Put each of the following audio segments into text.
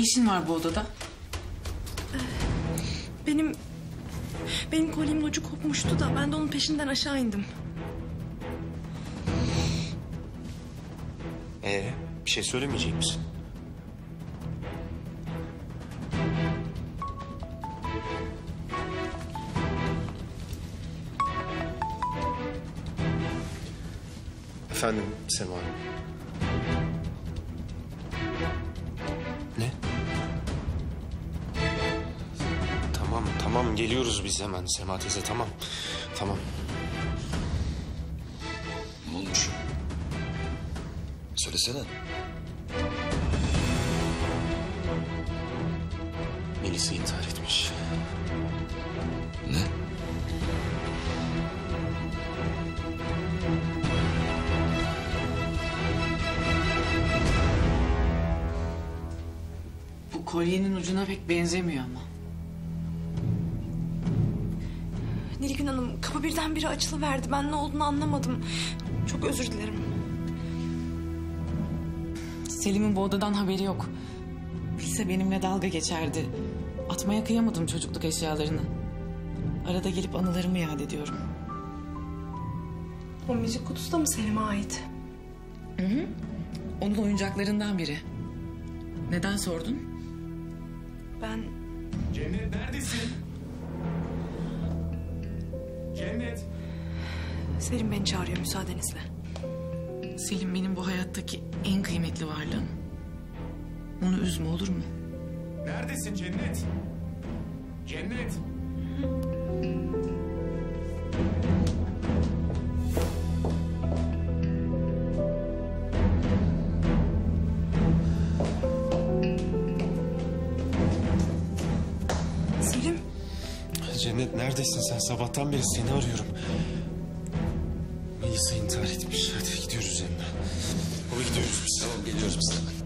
Ne işin var bu odada? Benim... Benim kolyemin ucu kopmuştu da ben de onun peşinden aşağı indim. Ee, bir şey söylemeyecek misin? Efendim Sema Hanım. Tamam geliyoruz biz hemen Sema teyze tamam. Tamam. Ne olmuş? Söylesene. Melisa intihar etmiş. Ne? Bu kolyenin ucuna pek benzemiyor ama. Birdenbire açılıverdi. Ben ne olduğunu anlamadım. Çok özür dilerim. Selim'in bu odadan haberi yok. Bilse benimle dalga geçerdi. Atmaya kıyamadım çocukluk eşyalarını. Arada gelip anılarımı yad ediyorum. O müzik kutusu da mı Selim'e ait? Onun oyuncaklarından biri. Neden sordun? Ben Cennet neredesin? Cennet. Selim beni çağırıyor müsaadenizle. Selim benim bu hayattaki en kıymetli varlığım. Onu üzme olur mu? Neredesin Cennet? Cennet. Selim neredesin sen? Sabahtan beri seni arıyorum. Melisa intihar etmiş. Hadi gidiyoruz yanına. Baba gidiyoruz biz. Tamam geliyoruz biz hemen.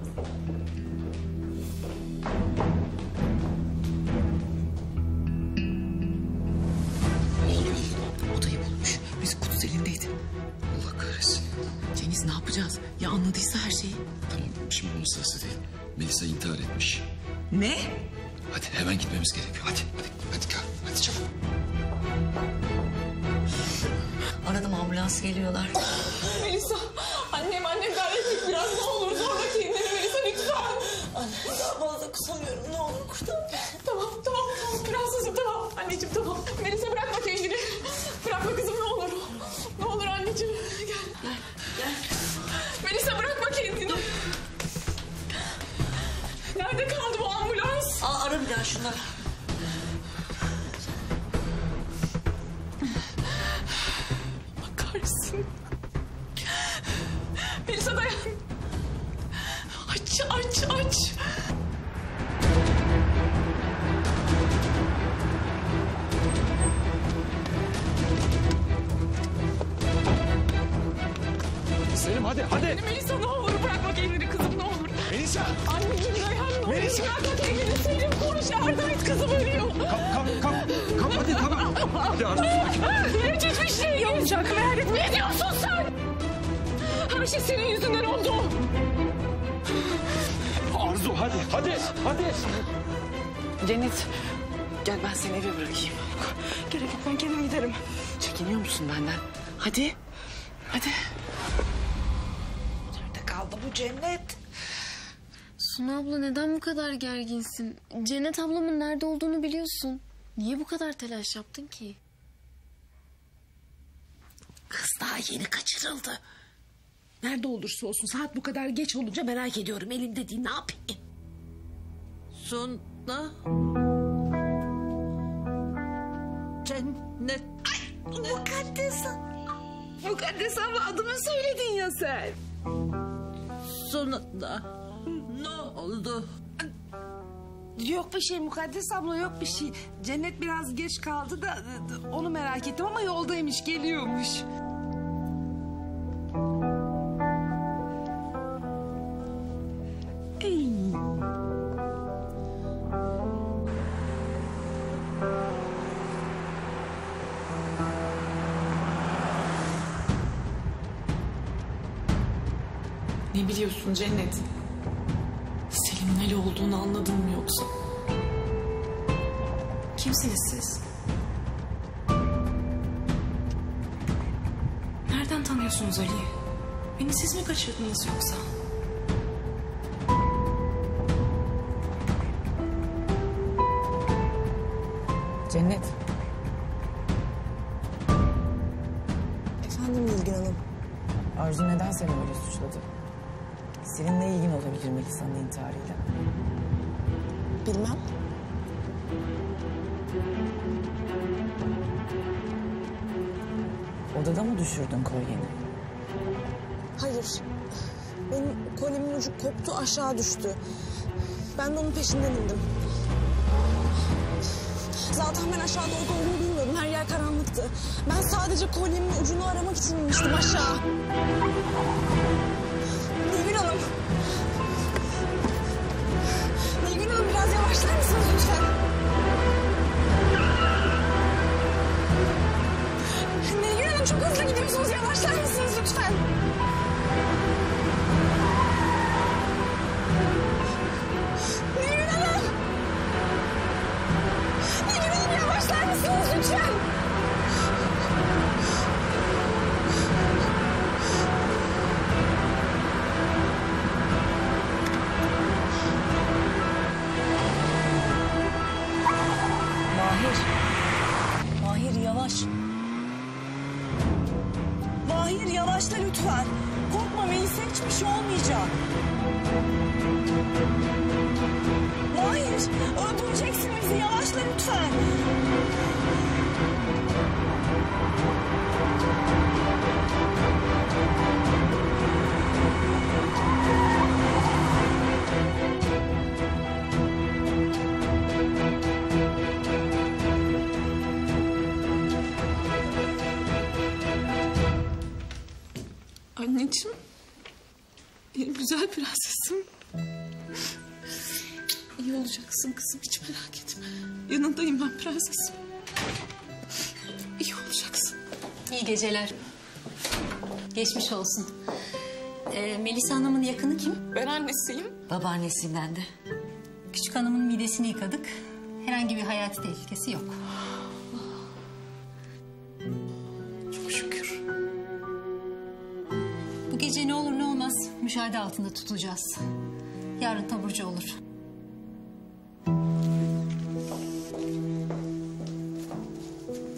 Odayı bulmuş. Müzik kutusu elindeydi. Allah kahretsin. Cengiz ne yapacağız? Ya anladıysa her şeyi. Tamam şimdi bunun sırası değil. Melisa intihar etmiş. Ne? Hadi hemen gitmemiz gerekiyor. Hadi hadi. Hadi ambulans geliyorlar. Melisa, annem annem gayret et biraz ne olur zorla kendini Melisa lütfen. Anne daha fazla kusamıyorum ne olur kurtar. Tamam tamam tamam prensesim tamam anneciğim tamam. Melisa bırakma kendini. Melisa. Anneciğim dayan ne olur. Melisa. Bırakma kendini Selim konuş yardım et kızım ölüyor. Kalk kalk kalk hadi tamam. Hadi Arzu sakin. Hiç hiçbir şey yok. Etme. Ne diyorsun sen? Her şey senin yüzünden oldu. Arzu hadi hadi hadi. Cennet gel ben seni eve bırakayım. Gerek yok ben kendim giderim. Çekiniyor musun benden? Hadi. Hadi. Nerede kaldı bu cennet? Suna abla neden bu kadar gerginsin? Cennet ablamın nerede olduğunu biliyorsun. Niye bu kadar telaş yaptın ki? Kız daha yeni kaçırıldı. Nerede olursa olsun saat bu kadar geç olunca merak ediyorum. Elimde değil ne yapayım? Suna. Cennet. Mukaddes Mukaddes abla adımı söyledin ya sen. Suna. Ne oldu? Yok bir şey Mukaddes abla yok bir şey. Cennet biraz geç kaldı da onu merak ettim ama yoldaymış geliyormuş. Ey. Ne biliyorsun Cennet? Hamile olduğunu anladın mı yoksa? Kimsiniz siz? Nereden tanıyorsunuz Ali'yi? Beni siz mi kaçırdınız yoksa? Cennet. Melisa'nın intiharıyla? Bilmem. Odada mı düşürdün kolyeni? Hayır. Benim kolyemin ucu koptu aşağı düştü. Ben de onun peşinden indim. Zaten ben aşağıda olup olduğunu bilmiyordum. Her yer karanlıktı. Ben sadece kolyemin ucunu aramak için inmiştim aşağı. Anneciğim. Benim güzel prensesim. İyi olacaksın kızım hiç merak etme. Yanındayım ben prensesim. İyi olacaksın. İyi geceler. Geçmiş olsun. Ee, Melisa Hanım'ın yakını kim? Ben annesiyim. Babaannesinden de. Küçük hanımın midesini yıkadık. Herhangi bir hayati tehlikesi yok. Gece ne olur ne olmaz müşahede altında tutulacağız. Yarın taburcu olur.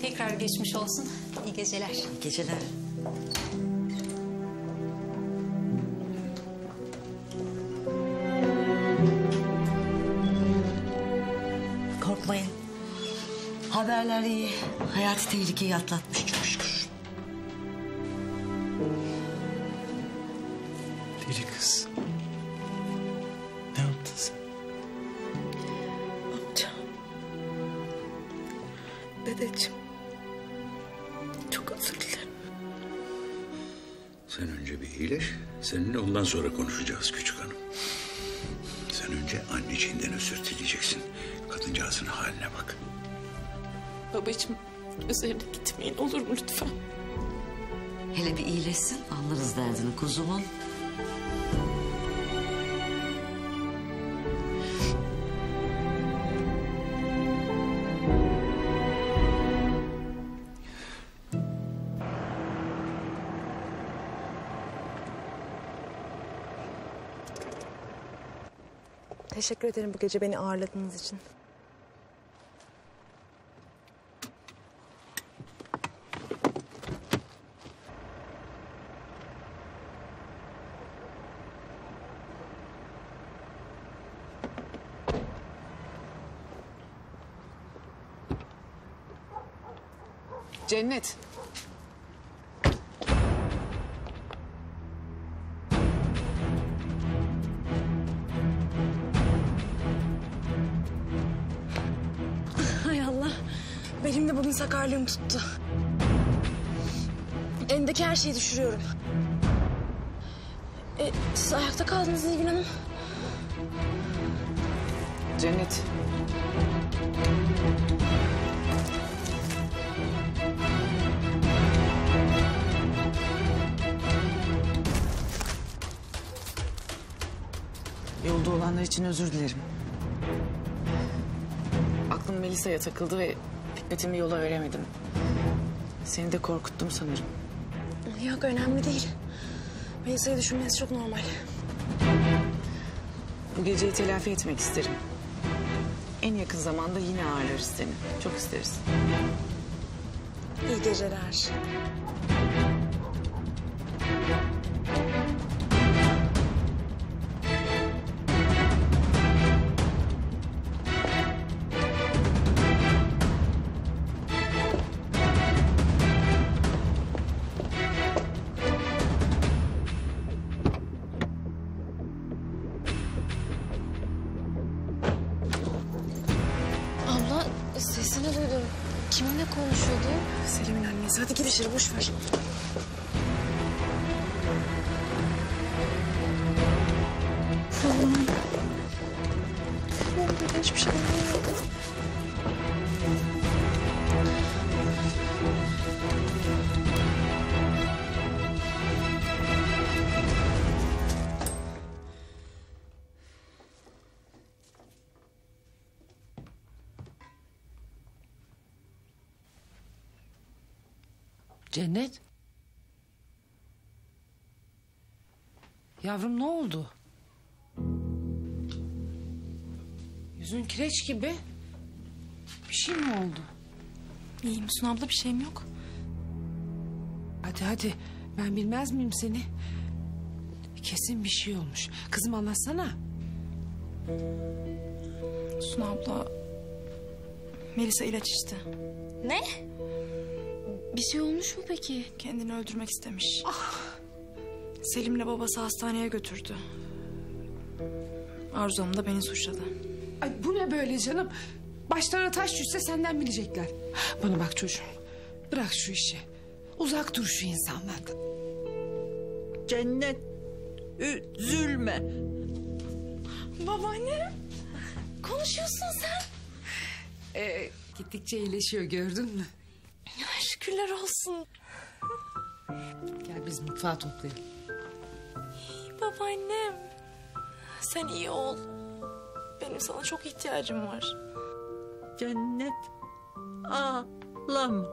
Tekrar geçmiş olsun. İyi geceler. İyi geceler. Korkmayın. Haberler iyi. Hayati tehlikeyi atlatmış sonra konuşacağız küçük hanım. Sen önce anneciğinden özür dileyeceksin. Kadıncağızın haline bak. Babacığım üzerine gitmeyin olur mu lütfen? Hele bir iyileşsin anlarız derdini kuzumun. Teşekkür ederim bu gece beni ağırladığınız için. Cennet. Sakarlığım tuttu. Elimdeki her şeyi düşürüyorum. E, siz ayakta kaldınız Nilgün Hanım. Cennet. Yolda olan yaşananlar için özür dilerim. Aklım Melisa'ya takıldı ve dikkatimi yola veremedim. Seni de korkuttum sanırım. Yok önemli değil. Melisa'yı düşünmesi çok normal. Bu geceyi telafi etmek isterim. En yakın zamanda yine ağırlarız seni. Çok isteriz. İyi geceler. Yavrum ne oldu? Yüzün kireç gibi. Bir şey mi oldu? İyiyim Suna abla bir şeyim yok. Hadi hadi ben bilmez miyim seni? Kesin bir şey olmuş. Kızım anlatsana. Suna abla Melisa ilaç içti. Ne? Bir şey olmuş mu peki? Kendini öldürmek istemiş. Selim'le babası hastaneye götürdü. Arzu Hanım da beni suçladı. Ay bu ne böyle canım? Başlarına taş düşse senden bilecekler. Bana bak çocuğum. Bırak şu işi. Uzak dur şu insanlardan. Cennet üzülme. Babaanne konuşuyorsun sen. Ee, gittikçe iyileşiyor gördün mü? Şükürler olsun. Gel biz mutfağı toplayalım. Babaannem. Sen iyi ol. Benim sana çok ihtiyacım var. Cennet ağlama.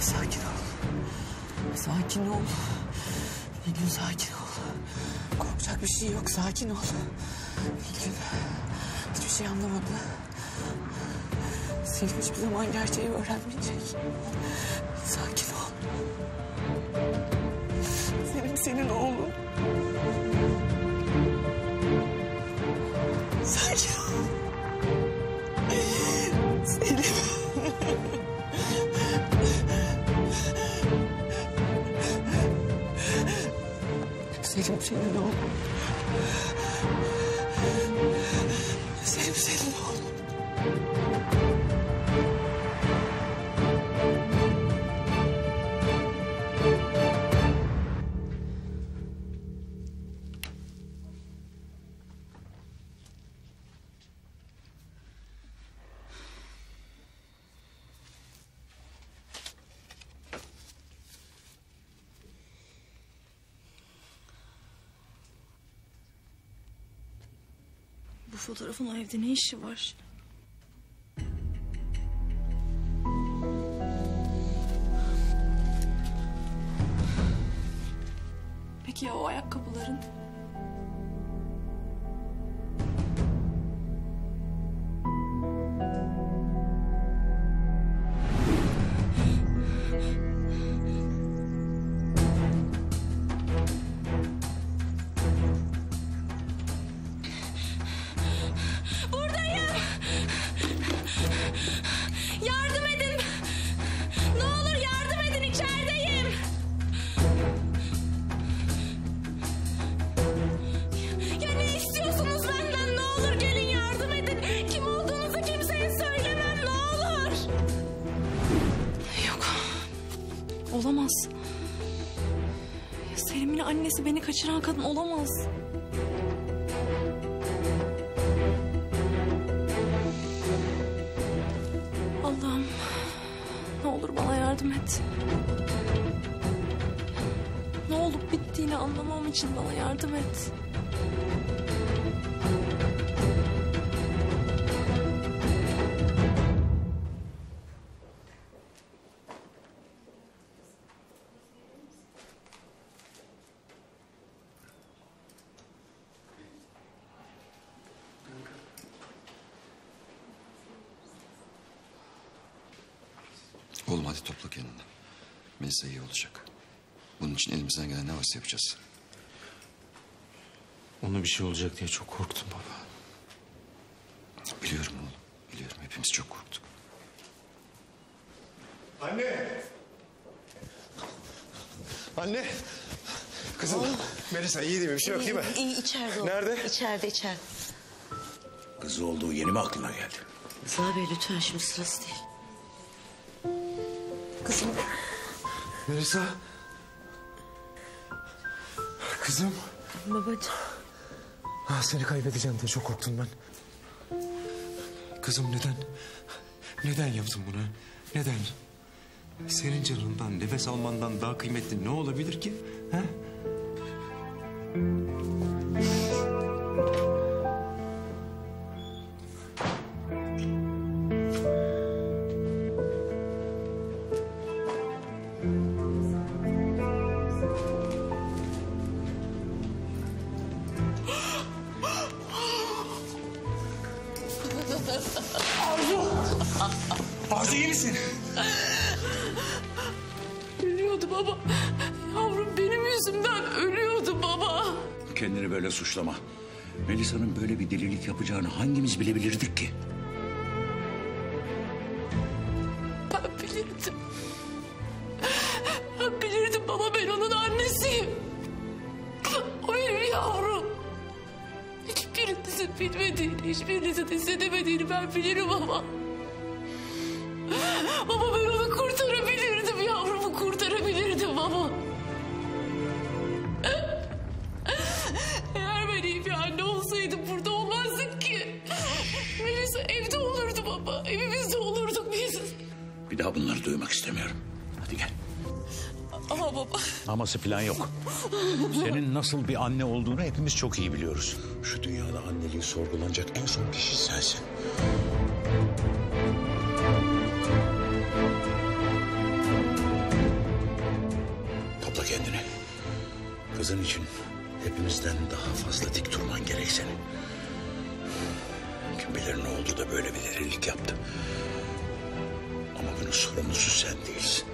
Sakin ol. Sakin ol. Nilgün sakin ol. Korkacak bir şey yok. Sakin ol. Nilgün şey anlamadı. Selim hiçbir zaman gerçeği öğrenmeyecek. Sakin ol. Selim senin oğlun. Sakin ol. Selim. Selim senin oğlun. Selim senin fotoğrafın o evde ne işi var? Oğlum hadi topla kendini. Melisa iyi olacak. Bunun için elimizden gelen ne varsa yapacağız. Ona bir şey olacak diye çok korktum baba. Biliyorum oğlum. Biliyorum hepimiz çok korktuk. Anne! Anne! Kızım, Melisa iyi değil mi? Bir şey yok değil mi? İyi içeride o. Nerede? İçeride içeride. Kızı olduğu yeni mi aklına geldi? Rıza Bey lütfen şimdi sırası değil. Kızım Melisa. Kızım. babacığım. Ah, seni kaybedeceğim diye çok korktum ben. Kızım neden? Neden yaptın bunu? Neden? Senin canından, nefes almandan daha kıymetli ne olabilir ki? Ha? Aması falan yok. Senin nasıl bir anne olduğunu hepimiz çok iyi biliyoruz. Şu dünyada anneliği sorgulanacak en son kişi sensin. Topla kendini. Kızın için hepimizden daha fazla dik durman gerek senin. Kim bilir ne oldu da böyle bir delilik yaptı. Ama bunun sorumlusu sen değilsin.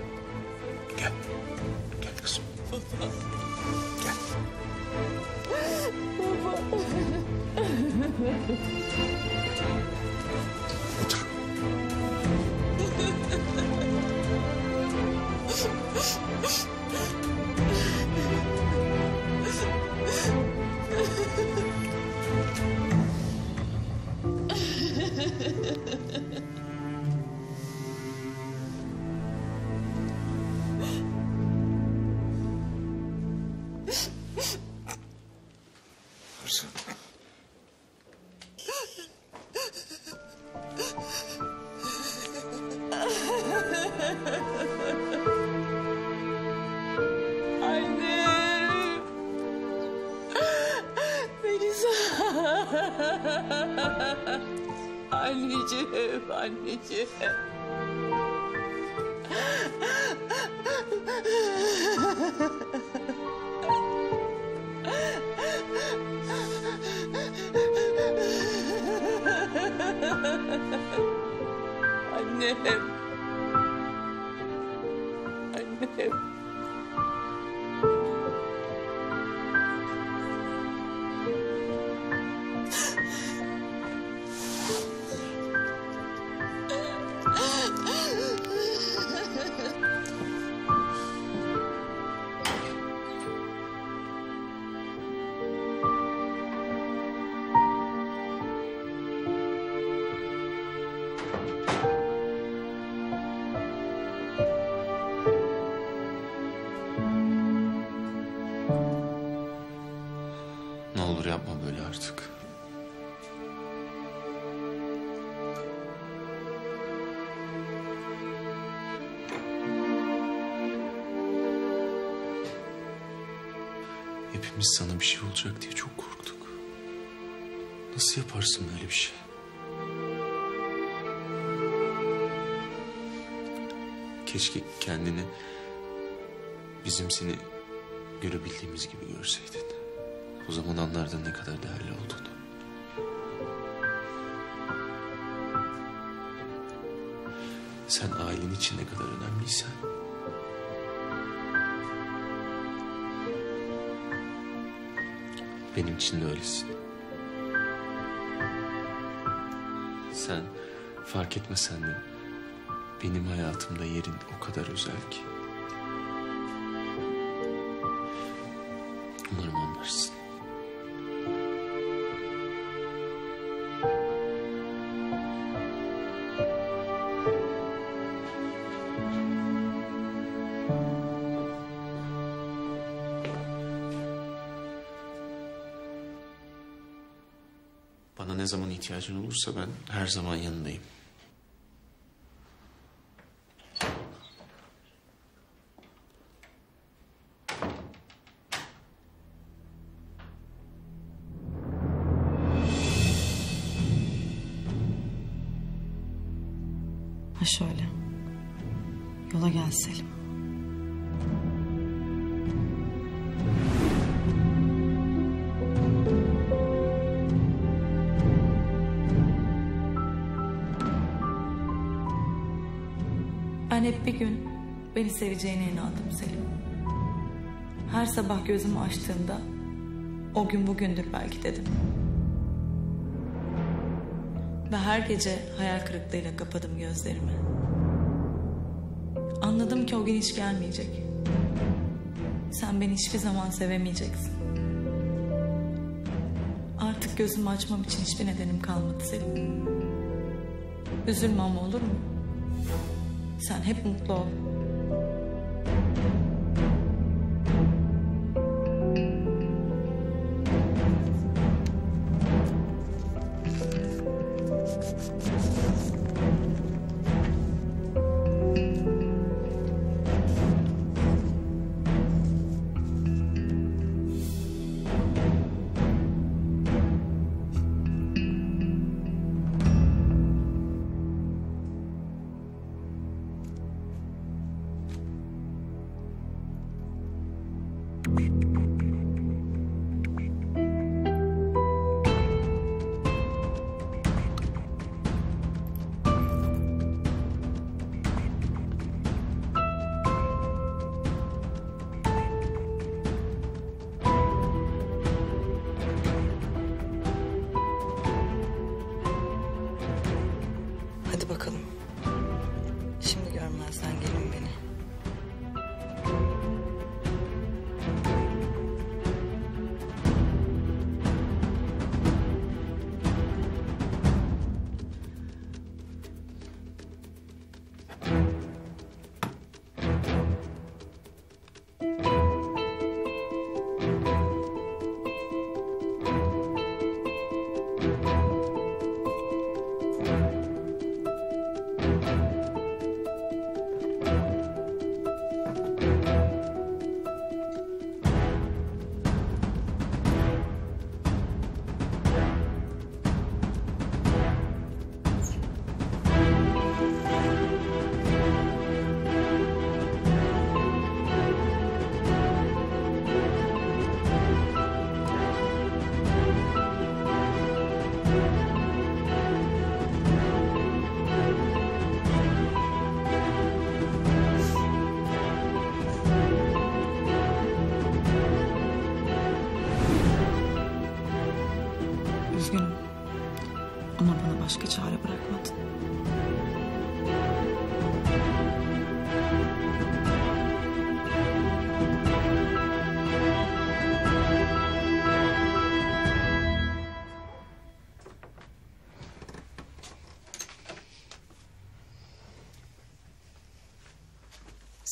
二姐。Hepimiz sana bir şey olacak diye çok korktuk. Nasıl yaparsın böyle bir şey? Keşke kendini bizim seni görebildiğimiz gibi görseydin. O zaman anlardın ne kadar değerli olduğunu. Sen ailen için ne kadar önemliysen... Benim için de öylesin. Sen fark etmesen de benim hayatımda yerin o kadar özel ki. İhtiyacın olursa ben her zaman yanındayım. Beni seveceğine inandım Selim. Her sabah gözümü açtığımda o gün bugündür belki dedim. Ve her gece hayal kırıklığıyla kapadım gözlerimi. Anladım ki o gün hiç gelmeyecek. Sen beni hiçbir zaman sevemeyeceksin. Artık gözümü açmam için hiçbir nedenim kalmadı Selim. Üzülme ama olur mu? Sen hep mutlu ol.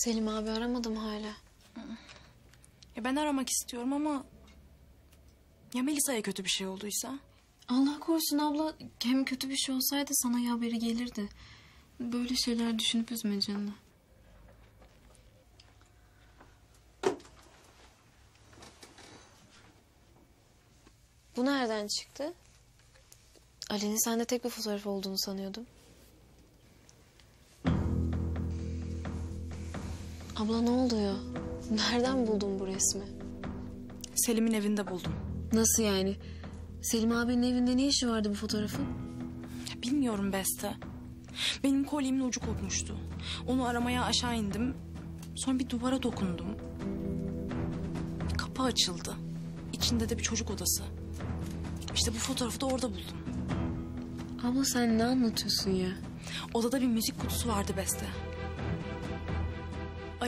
Selim abi aramadım hala. Ya ben aramak istiyorum ama... Ya Melisa'ya kötü bir şey olduysa? Allah korusun abla hem kötü bir şey olsaydı sana ya haberi gelirdi. Böyle şeyler düşünüp üzme canını. Bu nereden çıktı? Ali'nin sende tek bir fotoğraf olduğunu sanıyordum. Abla ne oluyor? Nereden buldun bu resmi? Selim'in evinde buldum. Nasıl yani? Selim abinin evinde ne işi vardı bu fotoğrafın? Ya bilmiyorum Beste. Benim kolyemin ucu kopmuştu. Onu aramaya aşağı indim. Sonra bir duvara dokundum. Kapı açıldı. İçinde de bir çocuk odası. İşte bu fotoğrafı da orada buldum. Abla sen ne anlatıyorsun ya? Odada bir müzik kutusu vardı Beste.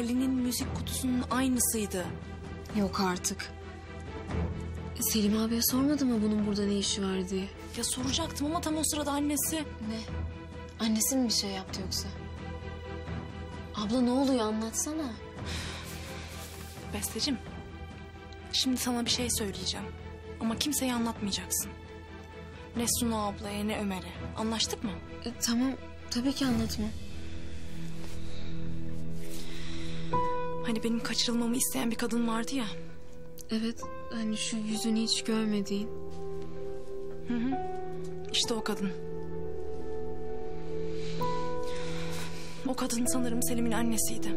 Ali'nin müzik kutusunun aynısıydı. Yok artık. Selim abiye sormadı mı bunun burada ne işi var diye? Ya soracaktım ama tam o sırada annesi... Ne? Annesi mi bir şey yaptı yoksa? Abla ne oluyor anlatsana. Bestecim, şimdi sana bir şey söyleyeceğim. Ama kimseye anlatmayacaksın. Ne Sunu ablaya ne Ömer'e. Anlaştık mı? E, tamam tabii ki anlatma. Hani benim kaçırılmamı isteyen bir kadın vardı ya. Evet hani şu yüzünü hiç görmediğin. Hı hı. İşte o kadın. O kadın sanırım Selim'in annesiydi.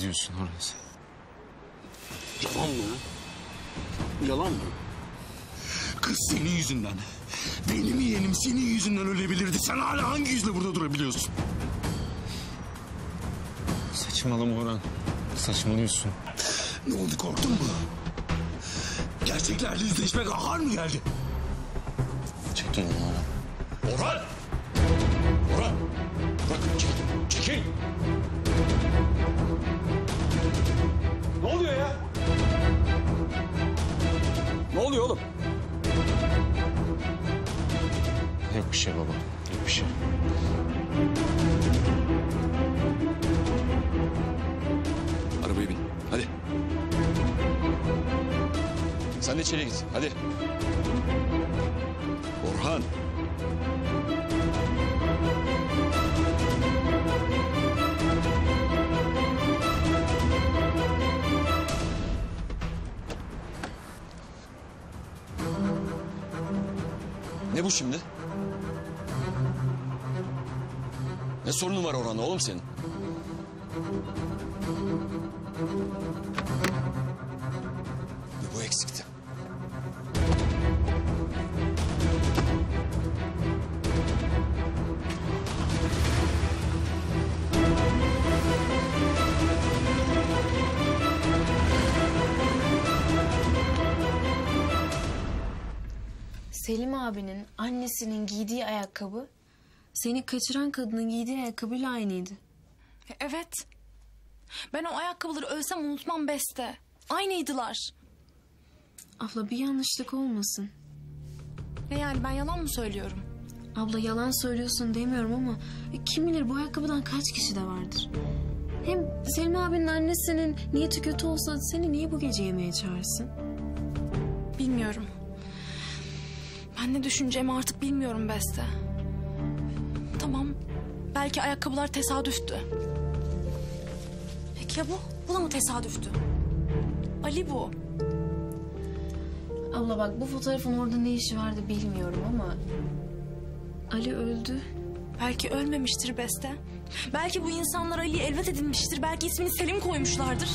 Ne diyorsun Horaz? Yalan mı? Yalan mı? Kız senin yüzünden. Benim yeğenim senin yüzünden ölebilirdi. Sen hala hangi yüzle burada durabiliyorsun? Saçmalama Orhan. Saçmalıyorsun. Ne oldu korktun mu? Gerçeklerle yüzleşmek ağır mı geldi? Çekil Orhan. Şey baba. Yok bir şey. Arabaya bin. Hadi. Sen de içeri git. Hadi. Orhan. Ne bu şimdi? Sorunun var Orhan'la oğlum senin? Bir bu eksikti. Selim abinin annesinin giydiği ayakkabı seni kaçıran kadının giydiği ayakkabıyla aynıydı. Evet. Ben o ayakkabıları ölsem unutmam Beste. Aynıydılar. Abla bir yanlışlık olmasın. Ne yani ben yalan mı söylüyorum? Abla yalan söylüyorsun demiyorum ama e, kim bilir bu ayakkabıdan kaç kişi de vardır. Hem Selim abinin annesinin niyeti kötü olsa seni niye bu gece yemeğe çağırsın? Bilmiyorum. Ben ne düşüneceğimi artık bilmiyorum Beste. Tamam. Belki ayakkabılar tesadüftü. Peki ya bu? Bu da mı tesadüftü? Ali bu. Abla bak bu fotoğrafın orada ne işi vardı bilmiyorum ama... Ali öldü. Belki ölmemiştir Beste. Belki bu insanlar Ali'yi elvet edinmiştir. Belki ismini Selim koymuşlardır.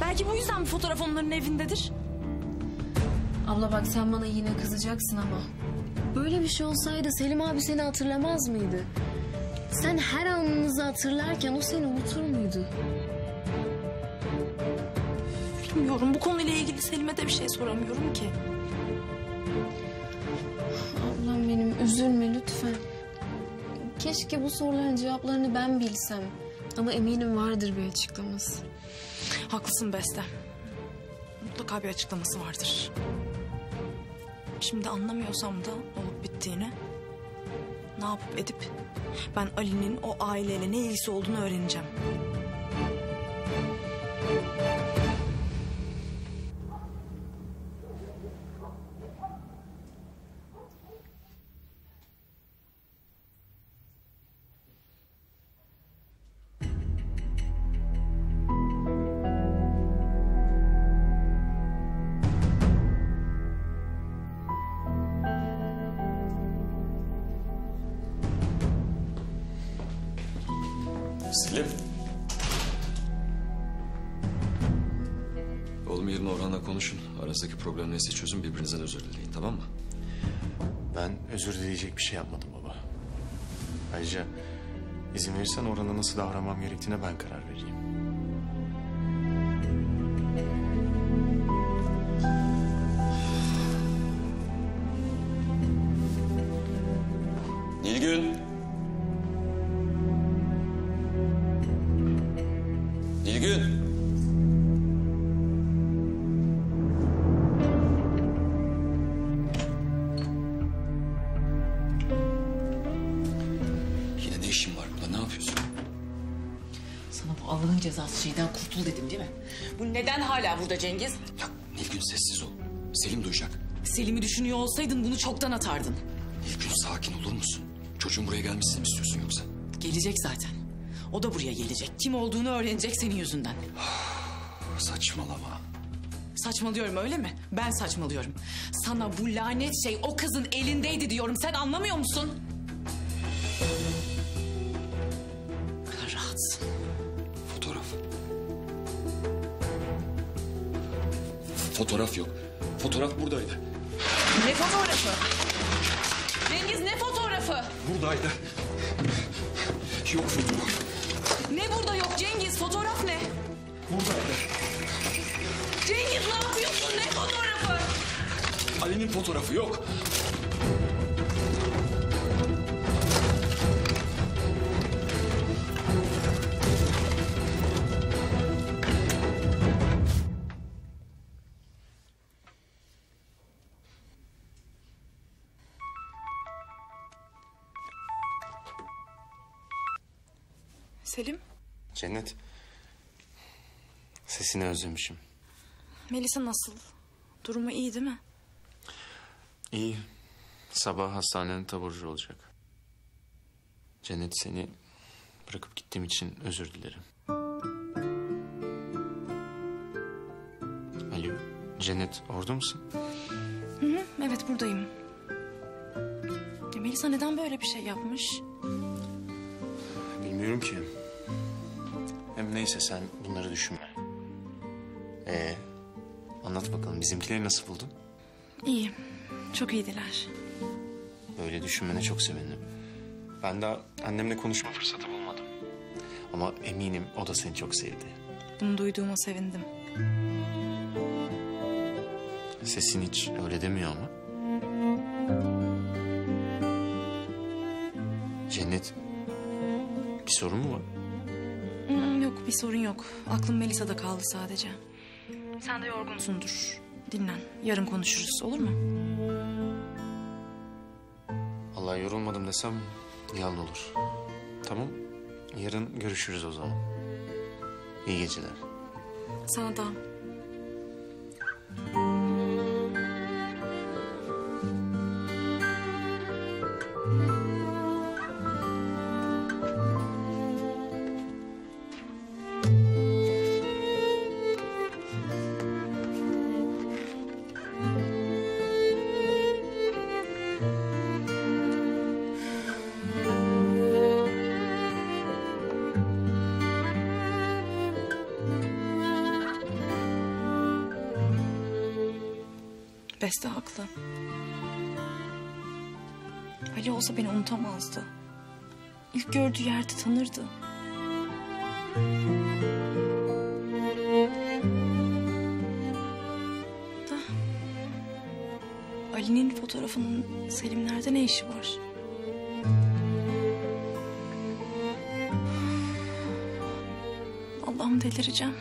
Belki bu yüzden bu fotoğraf onların evindedir. Abla bak sen bana yine kızacaksın ama... Böyle bir şey olsaydı Selim abi seni hatırlamaz mıydı? Sen her anınızı hatırlarken o seni unutur muydu? Bilmiyorum bu konuyla ilgili Selim'e de bir şey soramıyorum ki. Ablam benim üzülme lütfen. Keşke bu soruların cevaplarını ben bilsem. Ama eminim vardır bir açıklaması. Haklısın Beste. Mutlaka bir açıklaması vardır. Şimdi anlamıyorsam da bittiğini... ...ne yapıp edip... ...ben Ali'nin o aileyle ne ilgisi olduğunu öğreneceğim. Gerektiğine ben karar dedim değil mi? Bu neden hala burada Cengiz? Ya Nilgün sessiz ol. Selim duyacak. Selim'i düşünüyor olsaydın bunu çoktan atardın. Nilgün sakin olur musun? Çocuğun buraya gelmesini mi istiyorsun yoksa? Gelecek zaten. O da buraya gelecek. Kim olduğunu öğrenecek senin yüzünden. Saçmalama. Saçmalıyorum öyle mi? Ben saçmalıyorum. Sana bu lanet şey o kızın elindeydi diyorum. Sen anlamıyor musun? Fotoğraf yok. Fotoğraf buradaydı. Ne fotoğrafı? Cengiz ne fotoğrafı? Buradaydı. Yok fotoğraf. Ne burada yok Cengiz? Fotoğraf ne? Buradaydı. Cengiz ne yapıyorsun? Ne fotoğrafı? Ali'nin fotoğrafı yok. Cennet. Sesini özlemişim. Melisa nasıl? Durumu iyi değil mi? İyi. Sabah hastanenin taburcu olacak. Cennet seni bırakıp gittiğim için özür dilerim. Alo, Cennet orada mısın? Hı hı, evet buradayım. Ya Melisa neden böyle bir şey yapmış? Bilmiyorum ki. Hem neyse sen bunları düşünme. Ee, anlat bakalım bizimkileri nasıl buldun? İyi, çok iyiydiler. Böyle düşünmene çok sevindim. Ben daha annemle konuşma fırsatı bulmadım. Ama eminim o da seni çok sevdi. Bunu duyduğuma sevindim. Sesin hiç öyle demiyor ama. Cennet, bir sorun mu var? Hmm, yok bir sorun yok. Aklım Melisa'da kaldı sadece. Sen de yorgunsundur. Dinlen. Yarın konuşuruz olur mu? Allah yorulmadım desem yalan olur. Tamam, yarın görüşürüz o zaman. İyi geceler. Sana da. Ali olsa beni unutamazdı. İlk gördüğü yerde tanırdı. Da Ali'nin fotoğrafının Selimler'de ne işi var? Allah'ım delireceğim.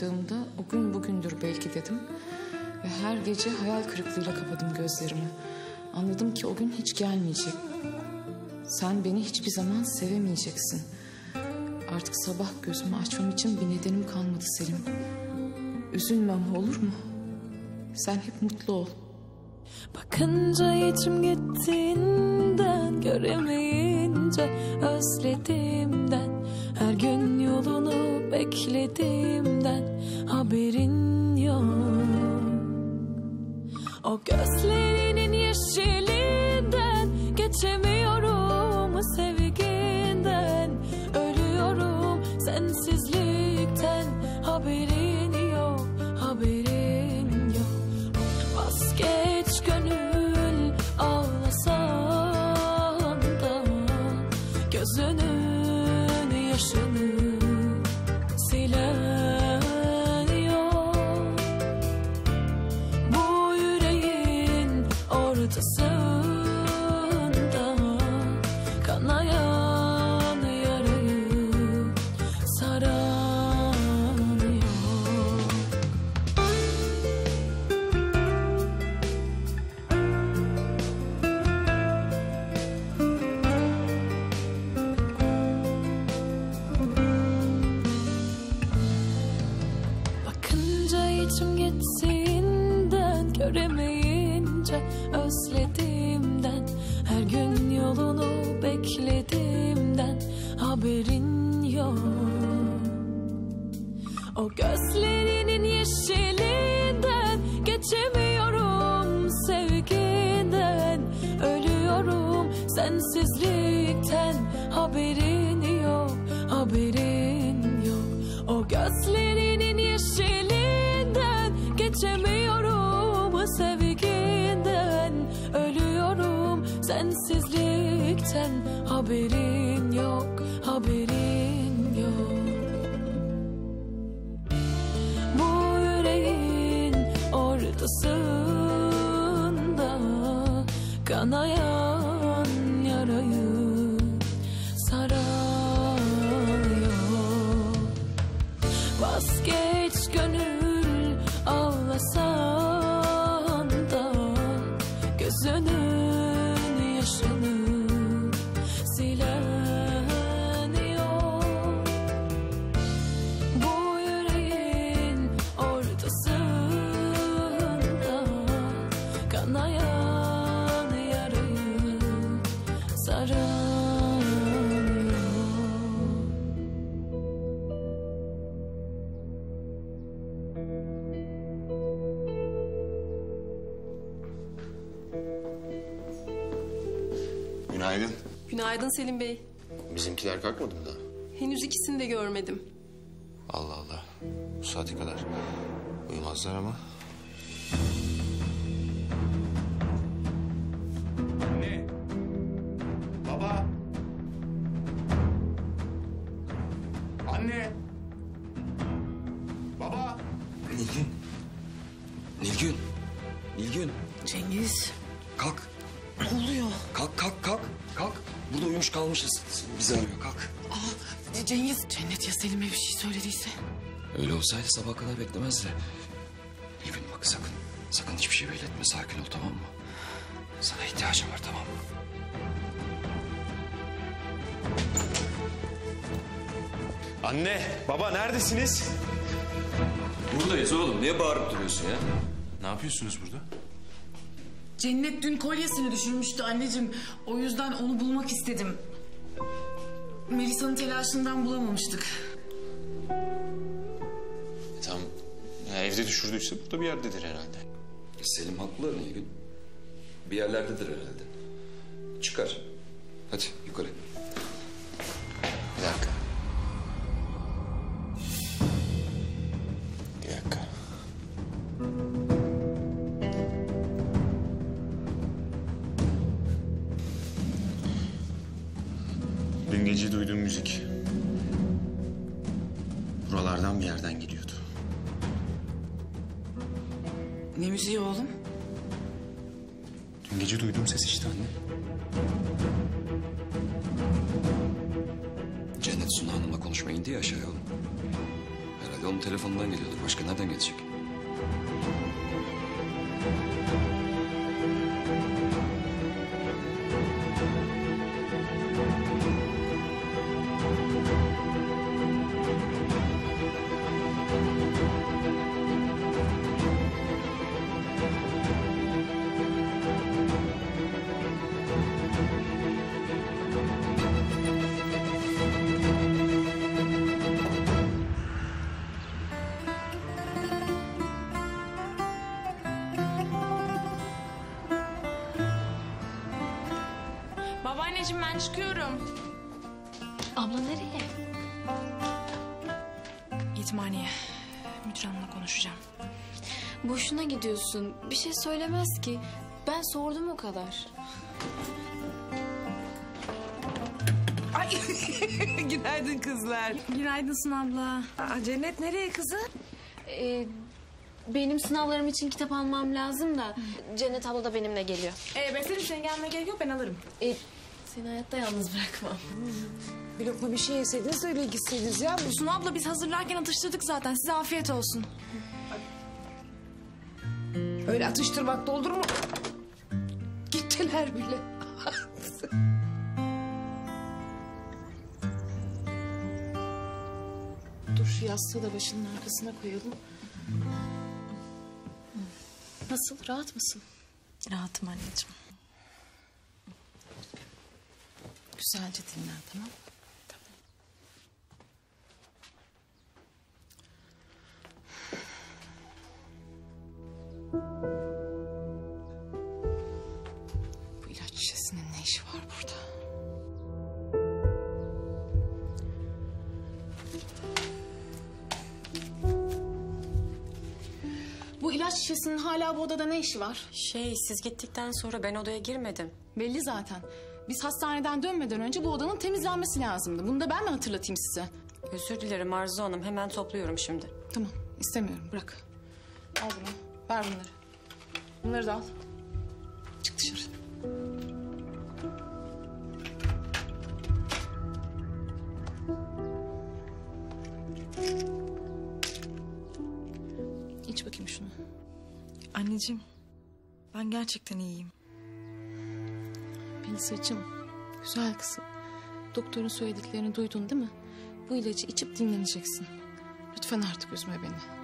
Gözümü açtığımda o gün bugündür belki dedim. Ve her gece hayal kırıklığıyla kapadım gözlerimi. Anladım ki o gün hiç gelmeyecek. Sen beni hiçbir zaman sevemeyeceksin. Artık sabah gözümü açmam için bir nedenim kalmadı Selim. Üzülme ama olur mu? Sen hep mutlu ol. Bakınca içim gittiğinden Göremeyince özlediğimden Her gün yolunu beklediğimden Günaydın. Günaydın Selim Bey. Bizimkiler kalkmadı mı daha? Henüz ikisini de görmedim. Allah Allah. Bu saate kadar uyumazlar ama. Öyle olsaydı sabah kadar beklemezdi. Nilgün bak sakın. Sakın hiçbir şey belli etme. Sakin ol tamam mı? Sana ihtiyacım var tamam mı? Anne, baba neredesiniz? Buradayız oğlum. Niye bağırıp duruyorsun ya? Ne yapıyorsunuz burada? Cennet dün kolyesini düşürmüştü anneciğim. O yüzden onu bulmak istedim. Melisa'nın telaşından bulamamıştık. E, tamam. Ya evde düşürdüyse burada bir yerdedir herhalde. Selim haklı Nilgün. Bir yerlerdedir herhalde. Çıkar. Hadi yukarı. Bir dakika. Gece duyduğum ses işte anne. Suna Hanım'la konuşmaya indi ya aşağıya oğlum. Herhalde onun telefonundan geliyordur. Başka nereden gelecek? Gidiyorsun. Bir şey söylemez ki. Ben sordum o kadar. Ay günaydın kızlar. Günaydın abla. Aa, Cennet nereye kızı? Ee, benim sınavlarım için kitap almam lazım da Cennet abla da benimle geliyor. Ee, ben senin senin gelmene gerek yok ben alırım. Ee, seni hayatta yalnız bırakmam. Bir lokma bir şey yeseydiniz öyle gitseydiniz ya. Suna abla biz hazırlarken atıştırdık zaten. Size afiyet olsun. Öyle atıştırmak da olur mu? Gittiler bile. Dur şu yastığı da başının arkasına koyalım. Nasıl? Rahat mısın? Rahatım anneciğim. Güzelce dinlen tamam mı? Bu ilaç şişesinin ne işi var burada? Bu ilaç şişesinin hala bu odada ne işi var? Şey siz gittikten sonra ben odaya girmedim. Belli zaten. Biz hastaneden dönmeden önce bu odanın temizlenmesi lazımdı. Bunu da ben mi hatırlatayım size? Özür dilerim Arzu Hanım hemen topluyorum şimdi. Tamam istemiyorum bırak. Al bunu ver bunları. Bunları da al. Çık dışarı. İç bakayım şunu. Anneciğim ben gerçekten iyiyim. Melisa'cığım güzel kızım. Doktorun söylediklerini duydun değil mi? Bu ilacı içip dinleneceksin. Lütfen artık üzme beni.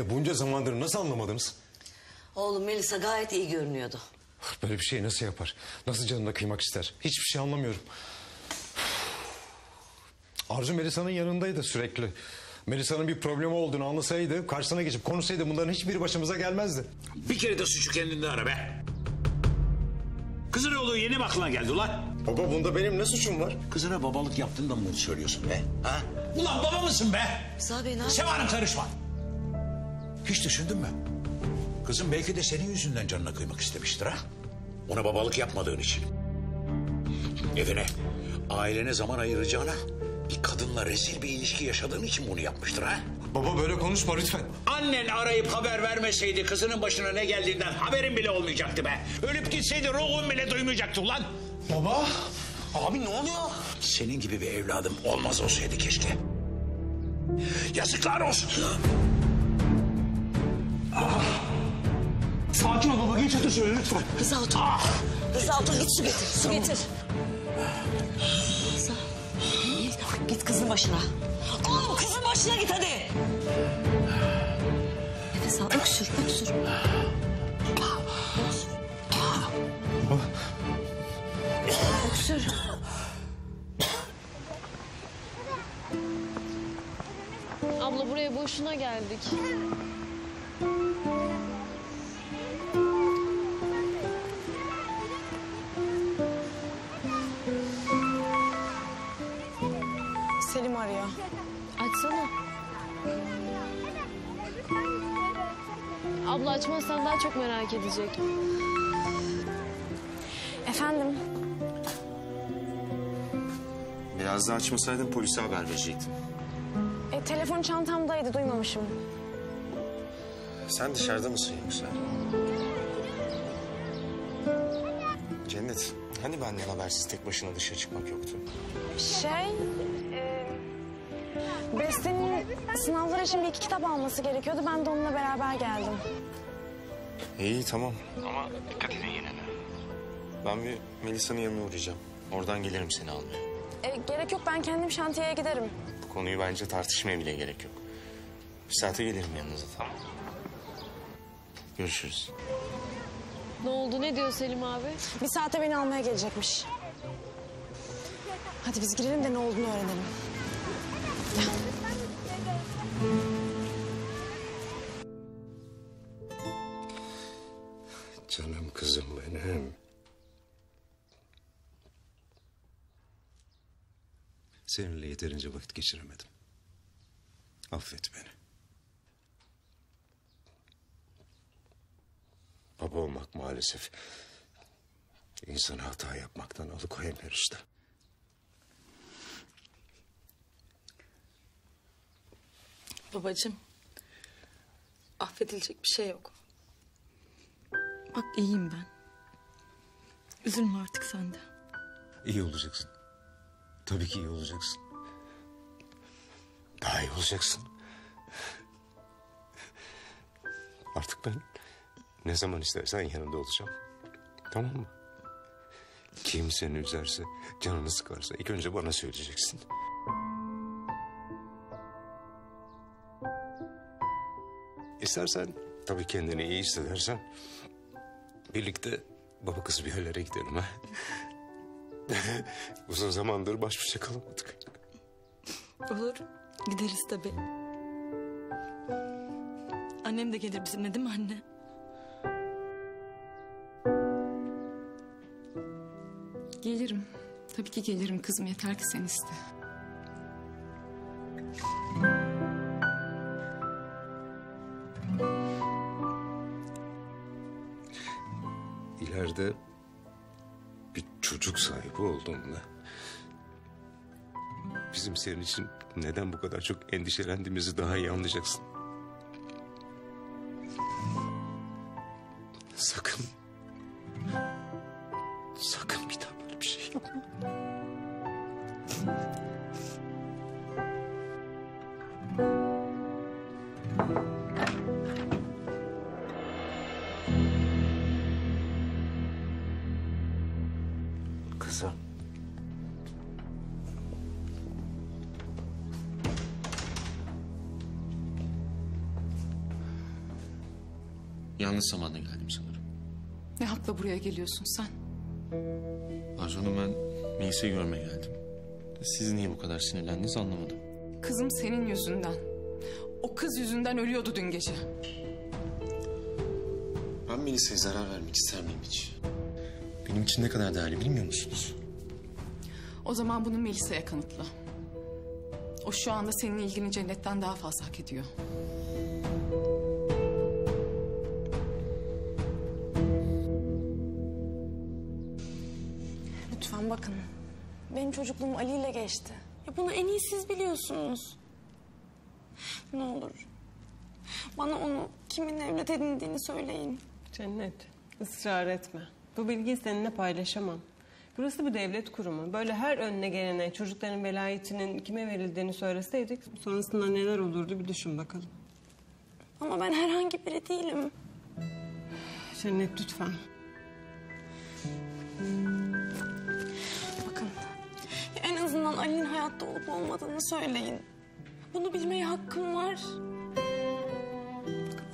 Anne bunca zamandır nasıl anlamadınız? Oğlum Melisa gayet iyi görünüyordu. Böyle bir şey nasıl yapar? Nasıl canına kıymak ister? Hiçbir şey anlamıyorum. Arzu Melisa'nın yanındaydı sürekli. Melisa'nın bir problemi olduğunu anlasaydı, karşısına geçip konuşsaydı bunların hiçbiri başımıza gelmezdi. Bir kere de suçu kendinde ara be. Kızın olduğu yeni mi aklına geldi ulan? Baba bunda benim ne suçum var? Kızına babalık yaptın da mı bunu söylüyorsun be? Ha? Ulan baba mısın be? Rıza Bey ne yapıyorsun? Sevanım karışma. Hiç düşündün mü? Kızım belki de senin yüzünden canına kıymak istemiştir ha? Ona babalık yapmadığın için. Evine, ailene zaman ayıracağına bir kadınla rezil bir ilişki yaşadığın için bunu yapmıştır ha? Baba böyle konuşma lütfen. Annen arayıp haber vermeseydi kızının başına ne geldiğinden haberin bile olmayacaktı be. Ölüp gitseydi ruhun bile duymayacaktı ulan. Baba. Abi ne oluyor? Senin gibi bir evladım olmaz olsaydı keşke. Yazıklar olsun. Sakin ol baba geç otur şöyle lütfen. Rıza otur. Rıza otur git su getir. Su getir. Rıza. Git, git kızın başına. Oğlum kızın başına git hadi. Nefes al öksür öksür. Öksür. Abla buraya boşuna geldik. Selim arıyor. Açsana. Abla açmazsan daha çok merak edecek. Efendim? Biraz daha açmasaydın polise haber verecektim. E, telefon çantamdaydı duymamışım. Sen dışarıda mısın yoksa? Cennet, hani benden habersiz tek başına dışarı çıkmak yoktu? Şey... e, Beste'nin sınavlar için bir iki kitap alması gerekiyordu. Ben de onunla beraber geldim. İyi tamam. Ama dikkat edin yine de. Ben bir Melisa'nın yanına uğrayacağım. Oradan gelirim seni almaya. E, gerek yok ben kendim şantiyeye giderim. Bu konuyu bence tartışmaya bile gerek yok. Bir saate gelirim yanınıza tamam Görüşürüz. Ne oldu ne diyor Selim abi? Bir saate beni almaya gelecekmiş. Hadi biz girelim de ne olduğunu öğrenelim. Canım kızım benim. Seninle yeterince vakit geçiremedim. Affet beni. Baba olmak maalesef insanı hata yapmaktan alıkoyamıyor işte. Babacığım. Affedilecek bir şey yok. Bak iyiyim ben. Üzülme artık sen de. İyi olacaksın. Tabii ki iyi olacaksın. Daha iyi olacaksın. Artık ben ne zaman istersen yanında olacağım. Tamam mı? Kim seni üzerse, canını sıkarsa ilk önce bana söyleyeceksin. İstersen tabii kendini iyi hissedersen birlikte baba kız bir yerlere gidelim ha. Uzun zamandır baş başa kalamadık. Olur. Gideriz tabii. Annem de gelir bizimle değil mi anne? Gelirim. Tabii ki gelirim kızım yeter ki sen iste. İleride bir çocuk sahibi olduğumda bizim senin için neden bu kadar çok endişelendiğimizi daha iyi anlayacaksın. Buraya geliyorsun sen? Arzu Hanım ben Melisa'yı görmeye geldim. Siz niye bu kadar sinirlendiniz anlamadım. Kızım senin yüzünden. O kız yüzünden ölüyordu dün gece. Ben Melisa'ya zarar vermek ister miyim hiç? Benim için ne kadar değerli bilmiyor musunuz? O zaman bunu Melisa'ya kanıtla. O şu anda senin ilgini cennetten daha fazla hak ediyor. Çocukluğum Ali ile geçti. Ya bunu en iyi siz biliyorsunuz. Ne olur. Bana onu kimin evlat edindiğini söyleyin. Cennet, ısrar etme. Bu bilgiyi seninle paylaşamam. Burası bir devlet kurumu. Böyle her önüne gelene çocukların velayetinin kime verildiğini söyleseydik... ...sonrasında neler olurdu bir düşün bakalım. Ama ben herhangi biri değilim. Cennet lütfen. Azından Ali'nin hayatta olup olmadığını söyleyin. Bunu bilmeye hakkım var.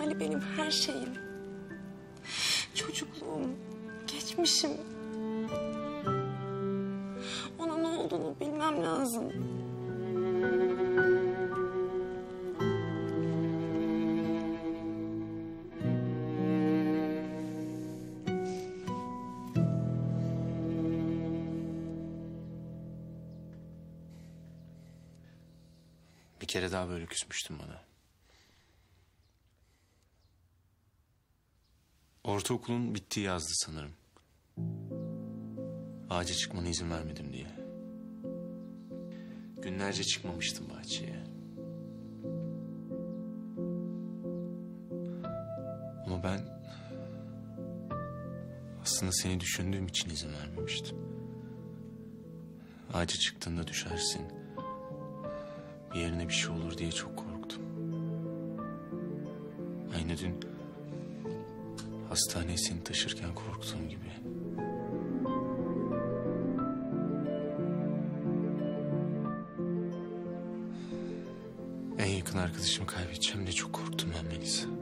Ali benim her şeyim. Çocukluğum, geçmişim. Ona ne olduğunu bilmem lazım. Daha böyle küsmüştün bana. Ortaokulun bittiği yazdı sanırım. Ağaca çıkmana izin vermedim diye. Günlerce çıkmamıştım bahçeye. Ama ben aslında seni düşündüğüm için izin vermemiştim. Ağaca çıktığında düşersin. Yerine bir şey olur diye çok korktum. Aynı dün hastaneye seni taşırken korktuğum gibi. En yakın arkadaşımı kaybedeceğim diye çok korktum ben Melisa.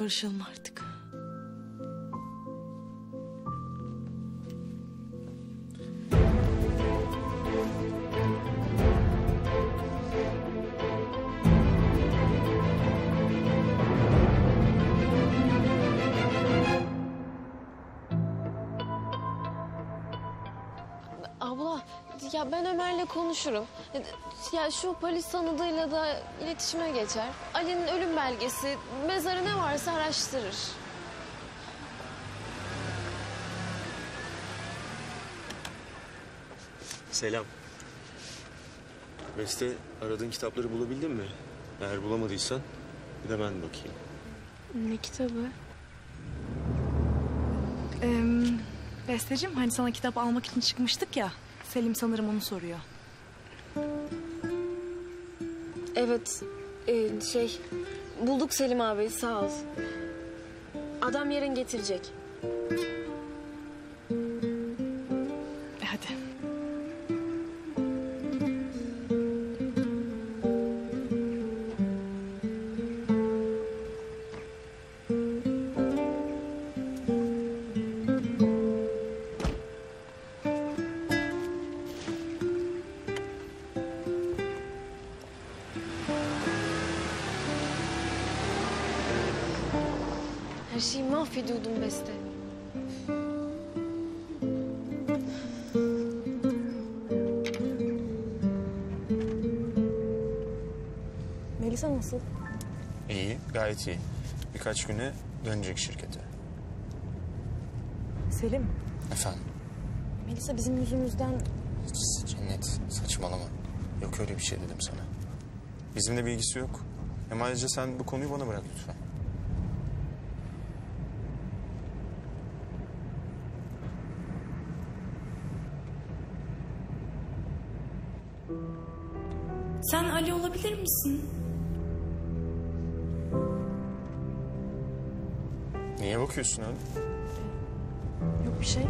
Hadi Abla ya ben Ömer'le konuşurum. Ya şu polis tanıdığıyla da iletişime geçer. Ali'nin ölüm belgesi, mezarı ne varsa araştırır. Selam. Beste aradığın kitapları bulabildin mi? Eğer bulamadıysan bir de ben bakayım. Ne kitabı? Ee, Besteciğim hani sana kitap almak için çıkmıştık ya. Selim sanırım onu soruyor. Evet, e, şey bulduk Selim abi sağ ol. Adam yarın getirecek. Birkaç güne dönecek şirkete. Selim. Efendim? Melisa bizim yüzümüzden Hiç cennet, saçmalama. Yok öyle bir şey dedim sana. Bizimle bilgisi yok. Hem ayrıca sen bu konuyu bana bırak lütfen. Bakıyorsun öyle? yok bir şey.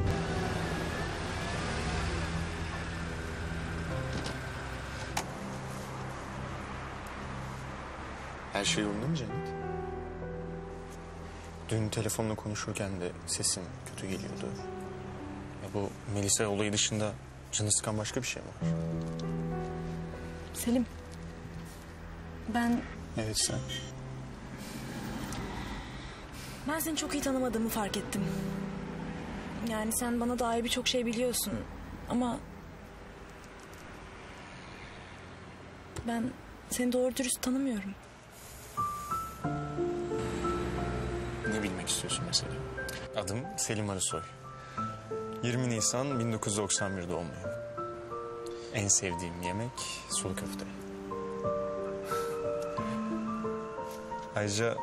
Her şey yolunda mı Cennet? Dün telefonla konuşurken de sesin kötü geliyordu. Ya bu Melisa olayı dışında canı sıkan başka bir şey mi var? Selim. Ben Evet sen. ben seni çok iyi tanımadığımı fark ettim. Yani sen bana dair birçok şey biliyorsun ama ben seni doğru dürüst tanımıyorum. Ne bilmek istiyorsun mesela? Adım Selim Arısoy. 20 Nisan 1991 doğumluyum. En sevdiğim yemek sulu köfte. Ayrıca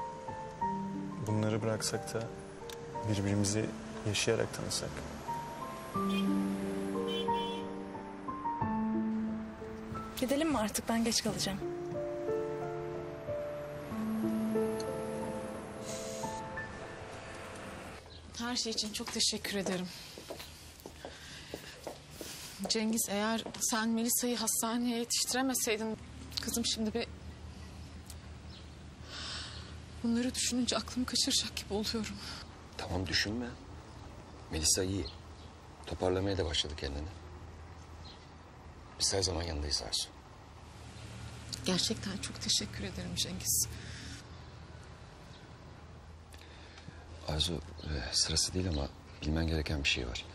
bunları bıraksak da birbirimizi yaşayarak tanısak. Gidelim mi artık ben geç kalacağım. Her şey için çok teşekkür ederim. Cengiz eğer sen Melisa'yı hastaneye yetiştiremeseydin... ...kızım şimdi bir... Bunları düşününce aklımı kaçıracak gibi oluyorum. Tamam düşünme. Melisa iyi. Toparlamaya da başladı kendini. Biz her zaman yanındayız Arzu. Gerçekten çok teşekkür ederim Cengiz. Arzu e, sırası değil ama bilmen gereken bir şey var.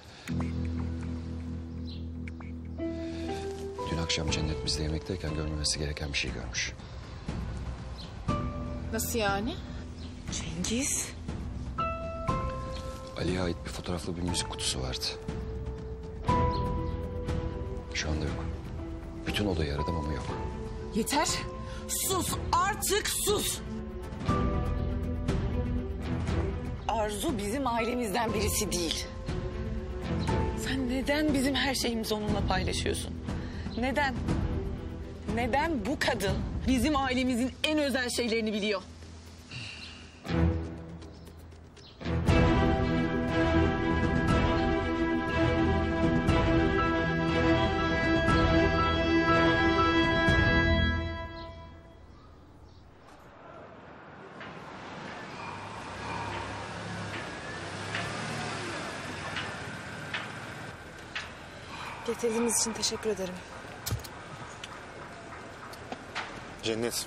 Dün akşam Cennet bizle yemekteyken görmemesi gereken bir şey görmüş. Nasıl yani? Cengiz. Ali'ye ait bir fotoğraflı bir müzik kutusu vardı. Şu anda yok. Bütün odayı aradım ama yok. Yeter. Sus artık sus. Arzu bizim ailemizden birisi değil. Sen neden bizim her şeyimizi onunla paylaşıyorsun? Neden? Neden bu kadın bizim ailemizin en özel şeylerini biliyor? Getirdiğiniz için teşekkür ederim. Cennet.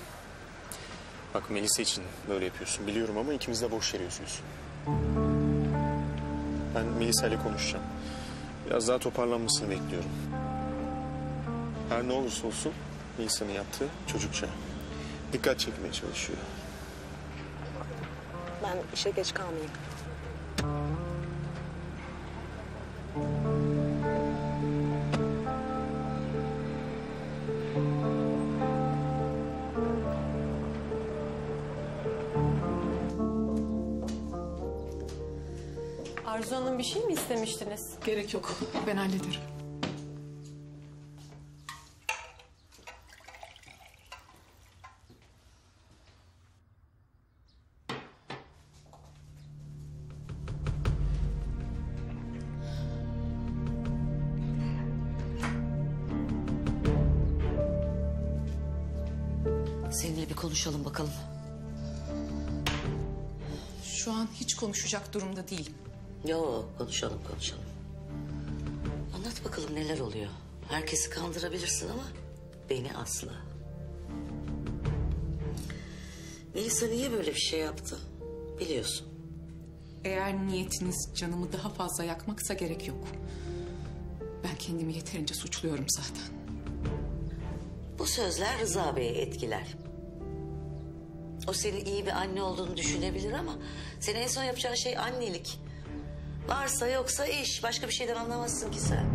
Bak Melisa için böyle yapıyorsun biliyorum ama ikimiz de boş yere üzüyorsun. Ben Melisa ile konuşacağım. Biraz daha toparlanmasını bekliyorum. Her ne olursa olsun Melisa'nın yaptığı çocukça. Dikkat çekmeye çalışıyor. Ben işe geç kalmayayım. Gerek yok. Ben hallederim. Seninle bir konuşalım bakalım. Şu an hiç konuşacak durumda değilim. Yo konuşalım konuşalım. Bakalım neler oluyor. Herkesi kandırabilirsin ama beni asla. Melisa niye böyle bir şey yaptı? Biliyorsun. Eğer niyetiniz canımı daha fazla yakmaksa gerek yok. Ben kendimi yeterince suçluyorum zaten. Bu sözler Rıza Bey'i etkiler. O senin iyi bir anne olduğunu düşünebilir ama... ...senin en son yapacağın şey annelik. Varsa yoksa iş. Başka bir şeyden anlamazsın ki sen.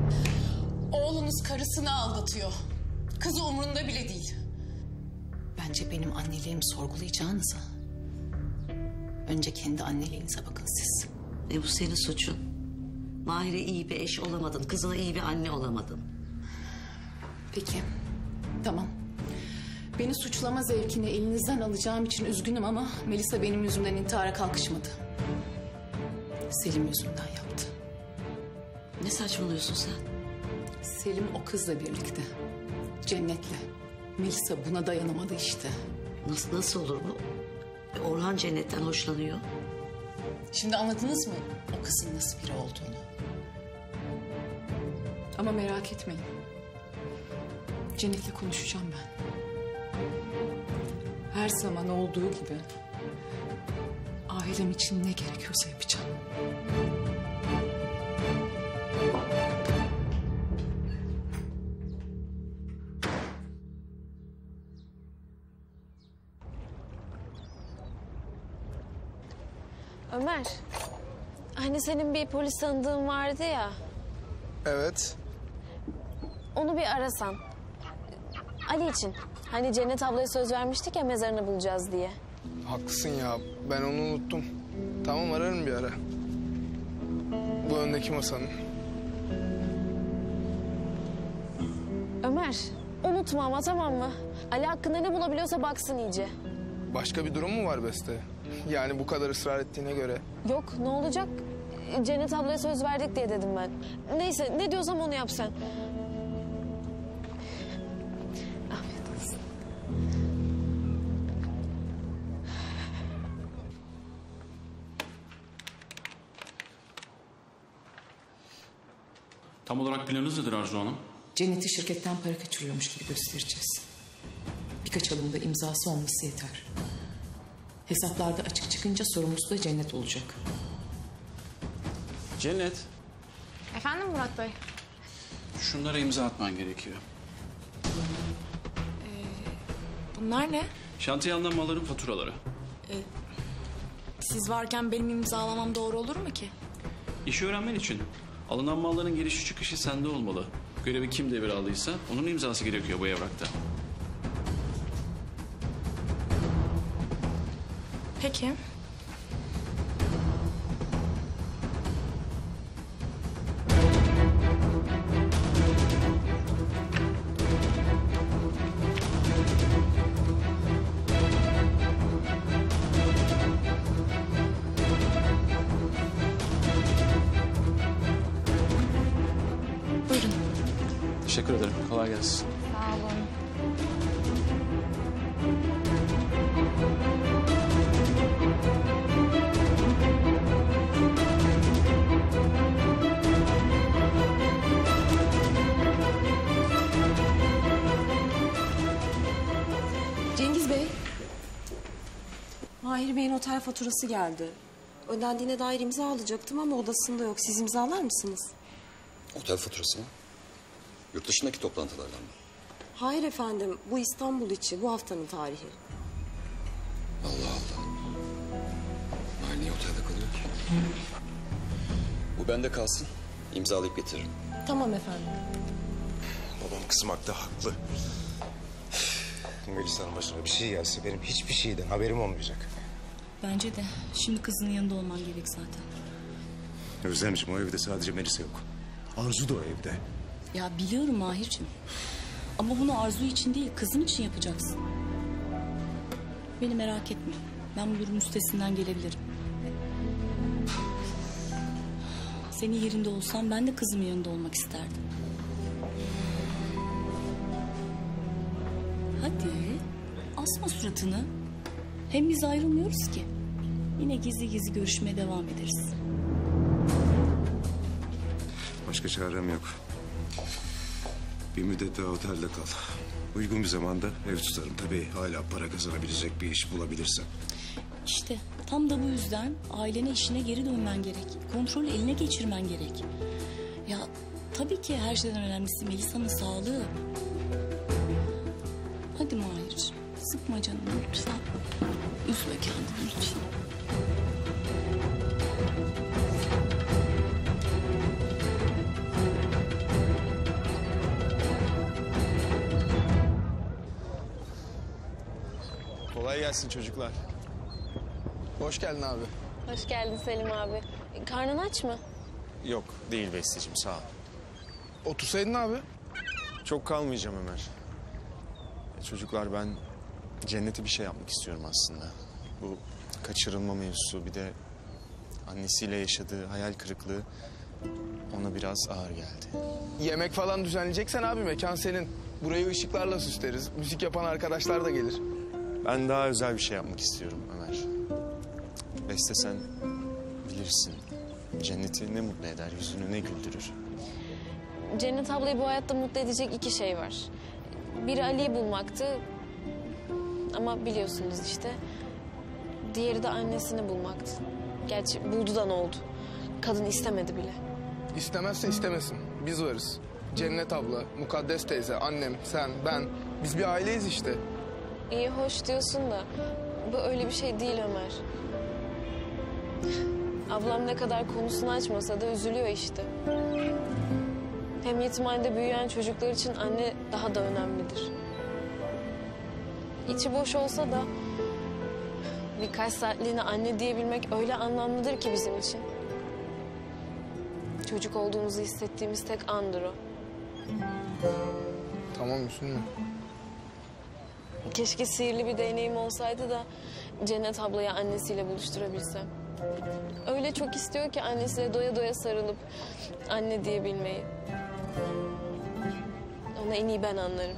Oğlunuz karısını aldatıyor. Kızı umurunda bile değil. Bence benim anneliğimi sorgulayacağınıza... ...önce kendi anneliğinize bakın siz. E bu senin suçun. Mahir'e iyi bir eş olamadın. Kızına iyi bir anne olamadın. Peki. Tamam. Beni suçlama zevkini elinizden alacağım için üzgünüm ama... ...Melisa benim yüzümden intihara kalkışmadı. Selim yüzünden yaptı. Ne saçmalıyorsun sen? Selim o kızla birlikte. Cennet'le. Melisa buna dayanamadı işte. Nasıl, nasıl olur bu? E, Orhan Cennet'ten hoşlanıyor. Şimdi anladınız mı o kızın nasıl biri olduğunu? Ama merak etmeyin. Cennet'le konuşacağım ben. Her zaman olduğu gibi ailem için ne gerekiyorsa yapacağım. Hani senin bir polis tanıdığın vardı ya. Evet. Onu bir arasan. Ali için. Hani Cennet ablaya söz vermiştik ya mezarını bulacağız diye. Haklısın ya. Ben onu unuttum. Tamam ararım bir ara. Bu öndeki masanın. Ömer unutma ama tamam mı? Ali hakkında ne bulabiliyorsa baksın iyice. Başka bir durum mu var Beste? Yani bu kadar ısrar ettiğine göre. Yok ne olacak? Cennet ablaya söz verdik diye dedim ben. Neyse ne diyorsam onu yap sen. Afiyet olsun. Tam olarak planınız nedir Arzu Hanım? Cennet'i şirketten para kaçırıyormuş gibi göstereceğiz. Birkaç alımda imzası olması yeter. Hesaplarda açık çıkınca sorumlusu da Cennet olacak. Cennet, Efendim Murat Bey? şunlara imza atman gerekiyor. Bunlar ne? Şantiyandan malların faturaları. Siz varken benim imzalamam doğru olur mu ki? İşi öğrenmen için alınan malların girişi çıkışı sende olmalı. Görevi kim devraldıysa onun imzası gerekiyor bu evrakta. Peki. Faturası geldi. Ödendiğine dair imza alacaktım ama odasında yok. Siz imzalar mısınız? Otel faturası mı? Yurt dışındaki toplantılardan mı? Hayır efendim. Bu İstanbul içi. Bu haftanın tarihi. Allah Allah. Mahir niye otelde kalıyor ki? Bu bende kalsın. İmzalayıp getiririm. Tamam efendim. Babam kızmakta haklı. Melisa'nın başına bir şey gelse benim hiçbir şeyden haberim olmayacak. Bence de. Şimdi kızının yanında olman gerek zaten. Özlemciğim o evde sadece Melisa yok. Arzu da o evde. Ya biliyorum Mahir'cim. Ama bunu Arzu için değil, kızın için yapacaksın. Beni merak etme. Ben bu durumun üstesinden gelebilirim. Senin yerinde olsam ben de kızımın yanında olmak isterdim. Hadi asma suratını. Hem biz ayrılmıyoruz ki. Yine gizli gizli görüşmeye devam ederiz. Başka çarem yok. Bir müddet daha otelde kal. Uygun bir zamanda ev tutarım. Tabii hala para kazanabilecek bir iş bulabilirsem. İşte tam da bu yüzden ailene işine geri dönmen gerek. Kontrolü eline geçirmen gerek. Ya tabii ki her şeyden önemlisi Melisa'nın sağlığı. Hadi Mahir'ciğim sıkma canını lütfen. Üzme kendini lütfen. Kolay gelsin çocuklar. Hoş geldin abi. Hoş geldin Selim abi. Karnın aç mı? Yok değil Besteciğim sağ ol. Otursaydın abi. Çok kalmayacağım Ömer. Ya Çocuklar ben cennete bir şey yapmak istiyorum aslında. Bu kaçırılma mevzusu bir de annesiyle yaşadığı hayal kırıklığı ona biraz ağır geldi. Yemek falan düzenleyeceksen abi mekan senin. Burayı ışıklarla süsleriz. Müzik yapan arkadaşlar da gelir. Ben daha özel bir şey yapmak istiyorum Ömer. Beste sen bilirsin. Cenneti ne mutlu eder, yüzünü ne güldürür. Cennet ablayı bu hayatta mutlu edecek iki şey var. Biri Ali'yi bulmaktı. Ama biliyorsunuz işte. Diğeri de annesini bulmaktı. Gerçi buldu da ne oldu? Kadın istemedi bile. İstemezse istemesin. Biz varız. Cennet abla, Mukaddes teyze, annem, sen, ben. Biz bir aileyiz işte. İyi hoş diyorsun da bu öyle bir şey değil Ömer. Ablam ne kadar konusunu açmasa da üzülüyor işte. Hem yetimhanede büyüyen çocuklar için anne daha da önemlidir. İçi boş olsa da birkaç saatliğine anne diyebilmek öyle anlamlıdır ki bizim için. Çocuk olduğumuzu hissettiğimiz tek andır o. Tamam üzülme. Keşke sihirli bir deneyim olsaydı da Cennet ablayı annesiyle buluşturabilsem. Öyle çok istiyor ki annesiyle doya doya sarılıp anne diyebilmeyi. Ona en iyi ben anlarım.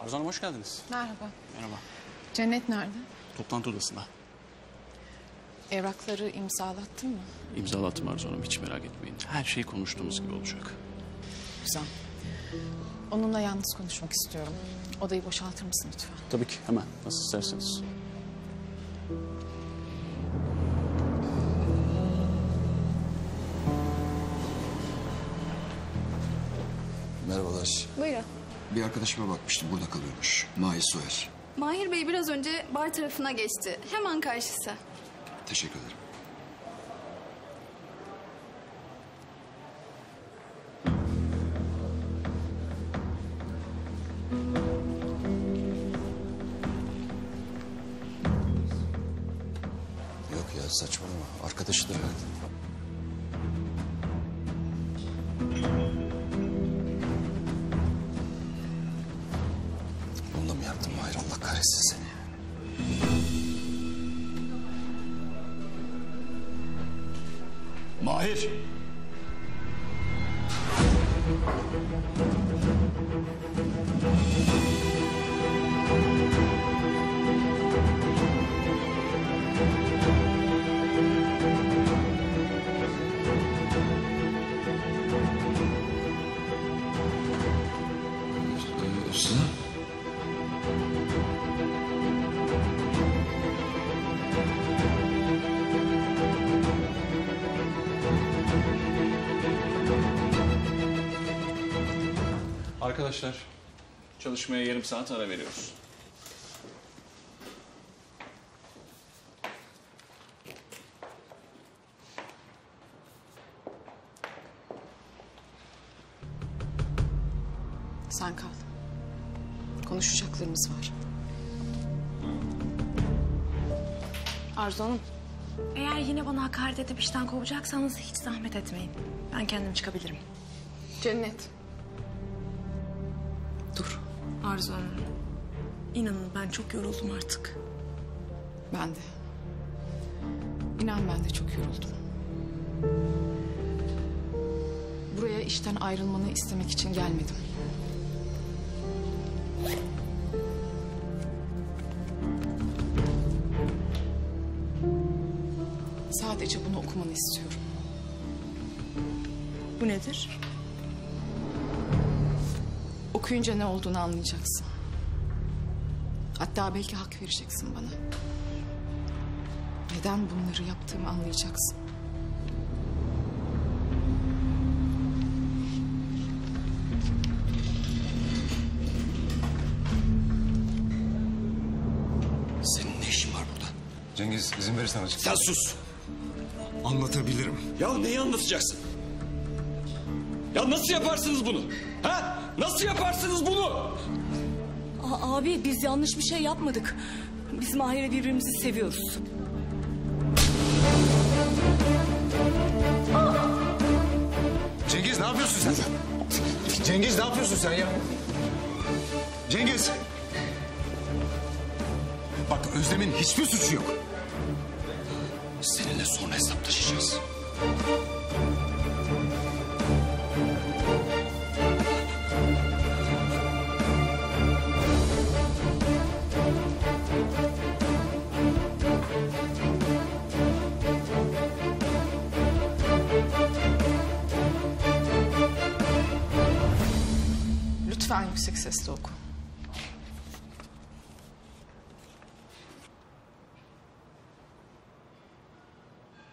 Arzu Hanım hoş geldiniz. Merhaba. Merhaba. Cennet nerede? Toplantı odasında. Evrakları imzalattın mı? İmzalattım Arzu Hanım hiç merak etmeyin. Her şey konuştuğumuz gibi olacak. Güzel. Onunla yalnız konuşmak istiyorum. Odayı boşaltır mısın lütfen? Tabii ki hemen nasıl isterseniz. Bir arkadaşıma bakmıştım burada kalıyormuş. Mahir Soyer. Mahir Bey biraz önce bar tarafına geçti. Hemen karşısı. Teşekkür ederim. Arkadaşlar çalışmaya yarım saat ara veriyoruz. Sen kal. Konuşacaklarımız var. Arzu Hanım. Eğer yine bana hakaret edip işten kovacaksanız hiç zahmet etmeyin. Ben kendim çıkabilirim. Cennet. Arzu Hanım. İnanın ben çok yoruldum artık. Ben de. İnan ben de çok yoruldum. Buraya işten ayrılmanı istemek için gelmedim. Sadece bunu okumanı istiyorum. Bu nedir? Okuyunca ne olduğunu anlayacaksın. Hatta belki hak vereceksin bana. Neden bunları yaptığımı anlayacaksın. Senin ne işin var burada? Cengiz izin verirsen açık. Sen sus. Anlatabilirim. Ya neyi anlatacaksın? Ya nasıl yaparsınız bunu? Ha? Nasıl yaparsınız bunu? A- abi biz yanlış bir şey yapmadık. Biz Mahir'le birbirimizi seviyoruz. Cengiz ne yapıyorsun sen? Cengiz ne yapıyorsun sen ya? Cengiz. Bak Özlem'in hiçbir suçu yok. Seninle sonra hesaplaşacağız.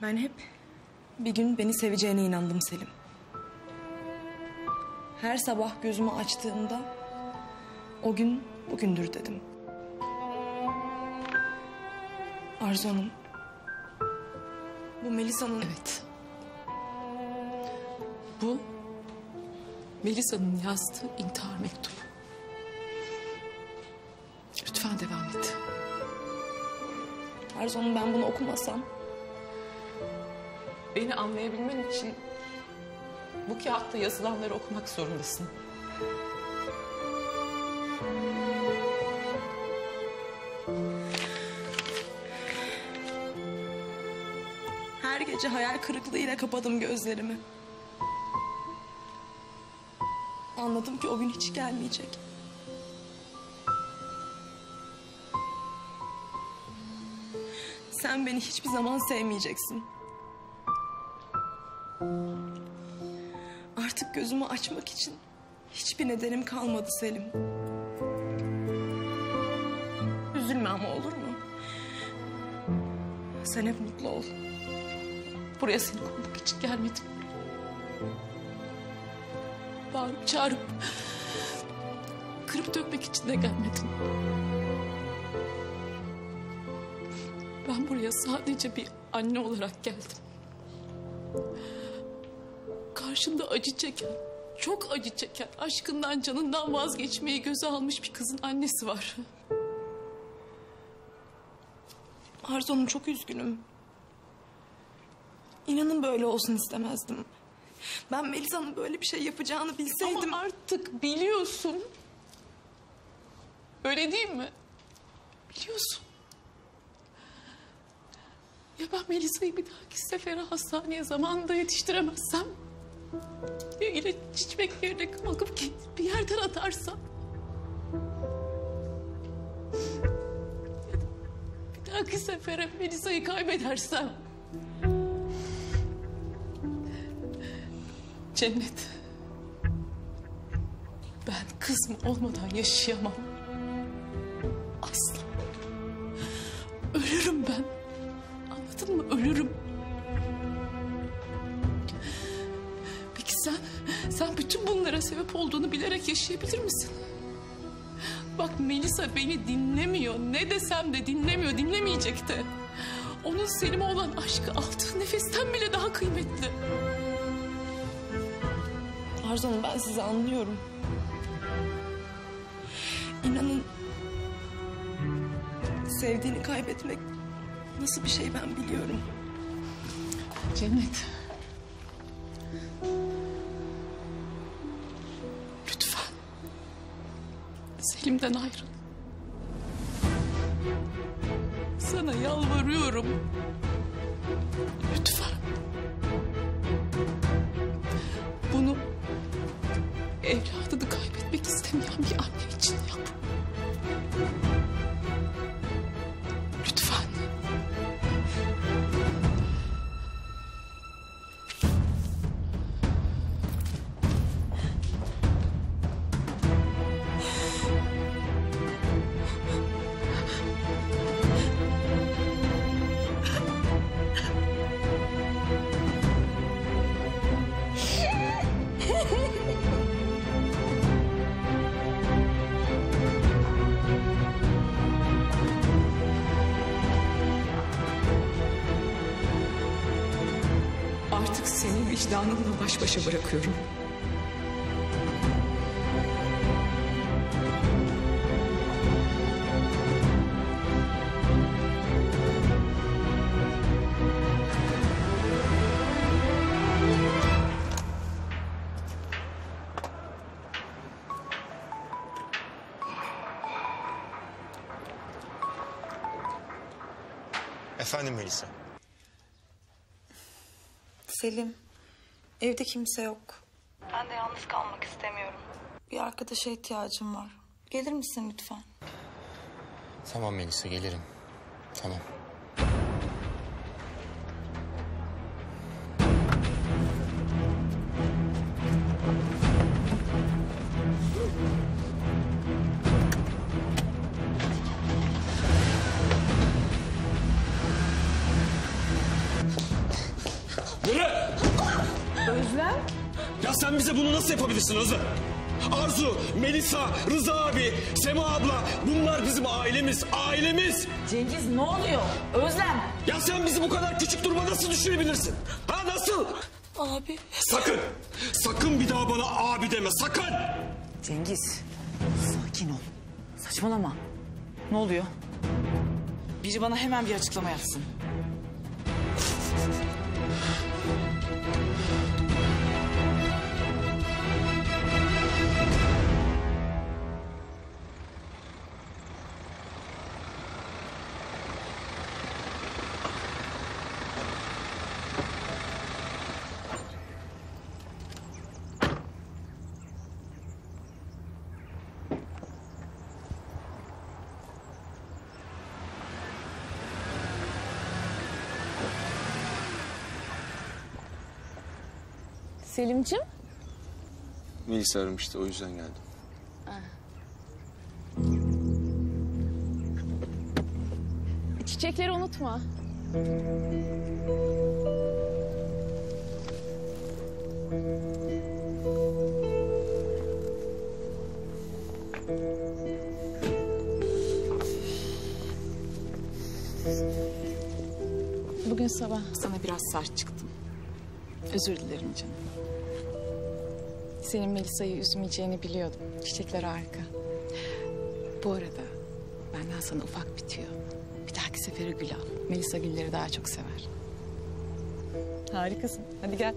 Ben hep bir gün beni seveceğine inandım Selim. Her sabah gözümü açtığımda o gün bugündür dedim. Arzu Hanım. Bu Melisa'nın... Evet. Bu Melisa'nın yazdığı intihar mektubu. Lütfen devam et. Arzu Hanım ben bunu okumasam Beni anlayabilmen için bu kağıtta yazılanları okumak zorundasın. her gece hayal kırıklığıyla kapadım gözlerimi. Anladım ki o gün hiç gelmeyecek. Sen beni hiçbir zaman sevmeyeceksin. Artık gözümü açmak için hiçbir nedenim kalmadı Selim. Üzülme ama olur mu? Sen hep mutlu ol. Buraya seni korumak için gelmedim. Bağırıp çağırıp kırıp dökmek için de gelmedim. Ben buraya sadece bir anne olarak geldim. Karşında acı çeken, çok acı çeken, aşkından canından vazgeçmeyi göze almış bir kızın annesi var. Arzu Hanım çok üzgünüm. İnanın böyle olsun istemezdim. Ben Melisa'nın böyle bir şey yapacağını bilseydim... Ama artık biliyorsun. Öyle değil mi? Biliyorsun. Ya ben Melisa'yı bir dahaki sefere hastaneye zamanında yetiştiremezsem... Ya ilaç içmek yerine kalkıp bir yerden atarsam... Bir dahaki sefere Melisa'yı kaybedersem... Cennet. Ben kızım olmadan yaşayamam. Yaşayabilir misin? Bak Melisa beni dinlemiyor. Ne desem de dinlemiyor, dinlemeyecek de. Onun Selim'e olan aşkı aldığı nefesten bile daha kıymetli. Arzu Hanım ben sizi anlıyorum. İnanın sevdiğini kaybetmek nasıl bir şey ben biliyorum. Cennet. Senden ayrıl. Seni vicdanınla baş başa bırakıyorum. Efendim Melisa. Selim, evde kimse yok. Ben de yalnız kalmak istemiyorum. Bir arkadaşa ihtiyacım var. Gelir misin lütfen? Tamam Melisa gelirim. Tamam. Sen bize bunu nasıl yapabilirsin Özlem? Arzu, Melisa, Rıza abi, Sema abla bunlar bizim ailemiz, ailemiz. Cengiz ne oluyor? Özlem. Ya sen bizi bu kadar küçük duruma nasıl düşürebilirsin? Ha nasıl? Abi. Sakın, sakın bir daha bana abi deme, sakın. Cengiz, sakin ol. Saçmalama. Ne oluyor? Biri bana hemen bir açıklama yapsın. Selim'cim. Melisa aramıştı o yüzden geldim. Çiçekleri unutma. Bugün sabah sana biraz sert çıktım. Özür dilerim canım. Senin Melisa'yı üzmeyeceğini biliyordum. Çiçekler harika. Bu arada benden sana ufak bitiyor. Bir dahaki sefere gül al. Melisa gülleri daha çok sever. Harikasın. Hadi gel.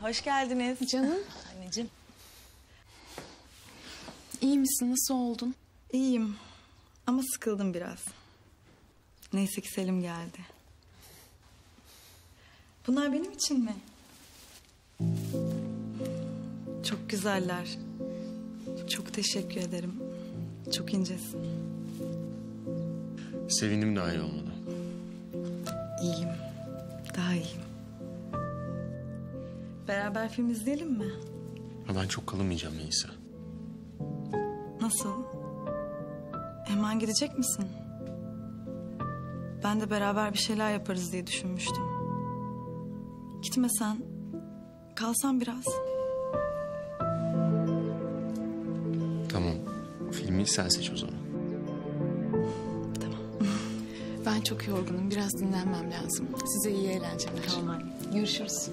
Hoş geldiniz. Canım. Anneciğim. İyi misin? Nasıl oldun? İyiyim ama sıkıldım biraz. Neyse ki Selim geldi. Bunlar benim için mi? Çok güzeller. Çok teşekkür ederim. Çok incesin. Sevindim daha iyi olmadı. İyiyim. Daha iyiyim. Beraber film izleyelim mi? Ama ben çok kalamayacağım Melisa. Nasıl? Hemen gidecek misin? Ben de beraber bir şeyler yaparız diye düşünmüştüm. Gitmesen, kalsan biraz. Tamam. Filmi sen seç o zaman. Ben çok yorgunum. Biraz dinlenmem lazım. Size iyi eğlenceler. Tamam Görüşürüz.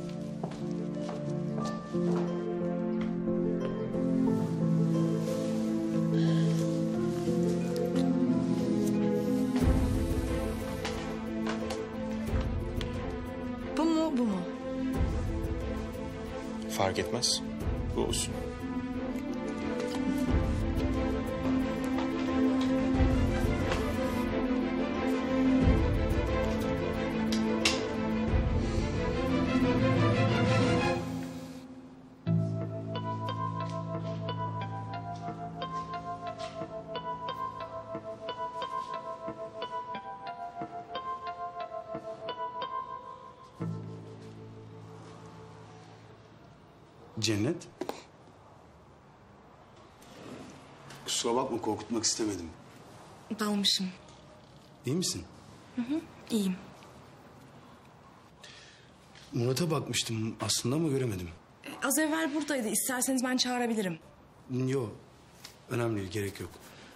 Fark etmez. Bu olsun. Korkutmak istemedim. Dalmışım. İyi misin? Hı hı, iyiyim. Murat'a bakmıştım aslında ama göremedim. Az evvel buradaydı. İsterseniz ben çağırabilirim. Yok. Önemli değil gerek yok.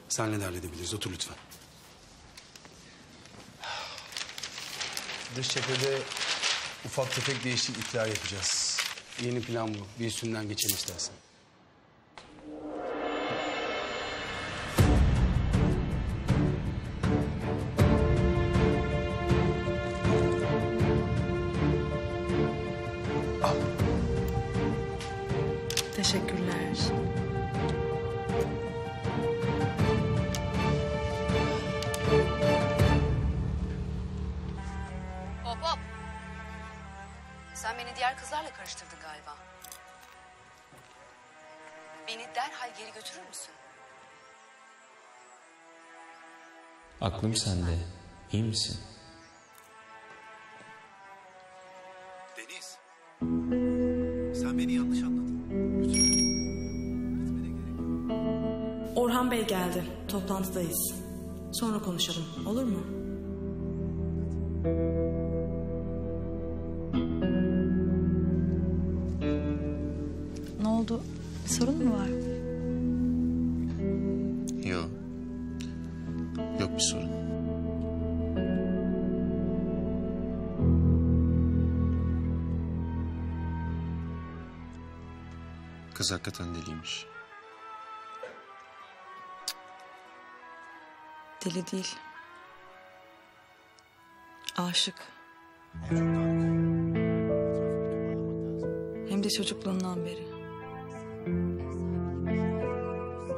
Senle de halledebiliriz. Otur lütfen. Dış cephede ufak tefek değişiklikler yapacağız. Yeni plan bu. Bir üstünden geçelim istersen. Diğer kızlarla karıştırdın galiba. Beni derhal geri götürür müsün? Aklım sende. İyi misin? Deniz. Sen beni yanlış anladın. Orhan Bey geldi. Toplantıdayız. Sonra konuşalım. Olur mu? Kız hakikaten deliymiş. Deli değil. Aşık. Hem de çocukluğundan beri.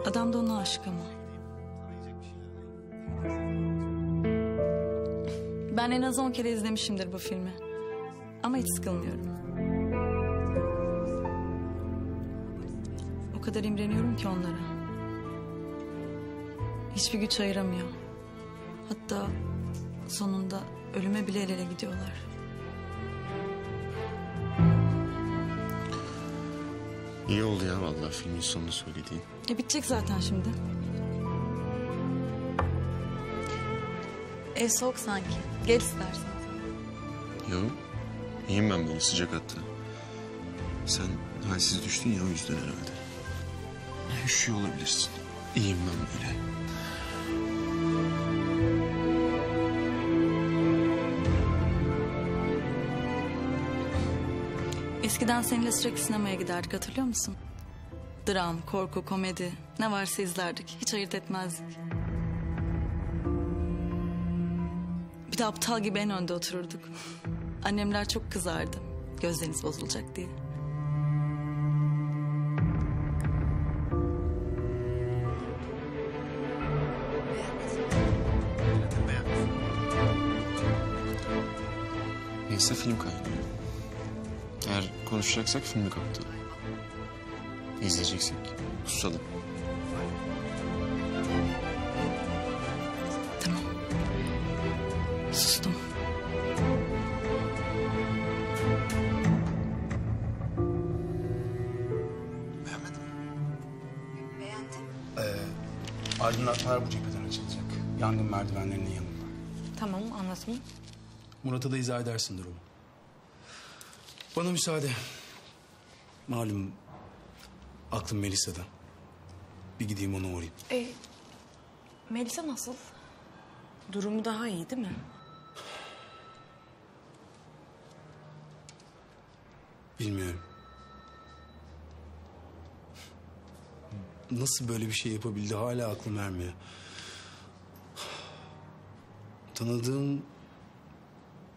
Adam da ona aşık ama. Ben en az on kere izlemişimdir bu filmi. Ama hiç sıkılmıyorum. Kadar imreniyorum ki onlara. Hiçbir güç ayıramıyor. Hatta sonunda ölüme bile el ele gidiyorlar. İyi oldu ya vallahi filmin sonunu söylediğin. E bitecek zaten şimdi. Ev soğuk sanki. Gel istersen. Yok. İyiyim ben böyle sıcak hatta. Sen halsiz düştün ya o yüzden herhalde. Üşüyor olabilirsin. İyiyim ben böyle. Eskiden seninle sürekli sinemaya giderdik hatırlıyor musun? Dram, korku, komedi ne varsa izlerdik. Hiç ayırt etmezdik. Bir de aptal gibi en önde otururduk. Annemler çok kızardı. Gözleriniz bozulacak diye. Neyse film kaynıyor. Eğer konuşacaksak filmi kapatalım. İzleyeceksek susalım. Murat'a da izah edersin durumu. Bana müsaade. Malum aklım Melisa'da. Bir gideyim ona uğrayayım. E, Melisa nasıl? Durumu daha iyi değil mi? Bilmiyorum. Nasıl böyle bir şey yapabildi hala aklım ermiyor. Tanıdığım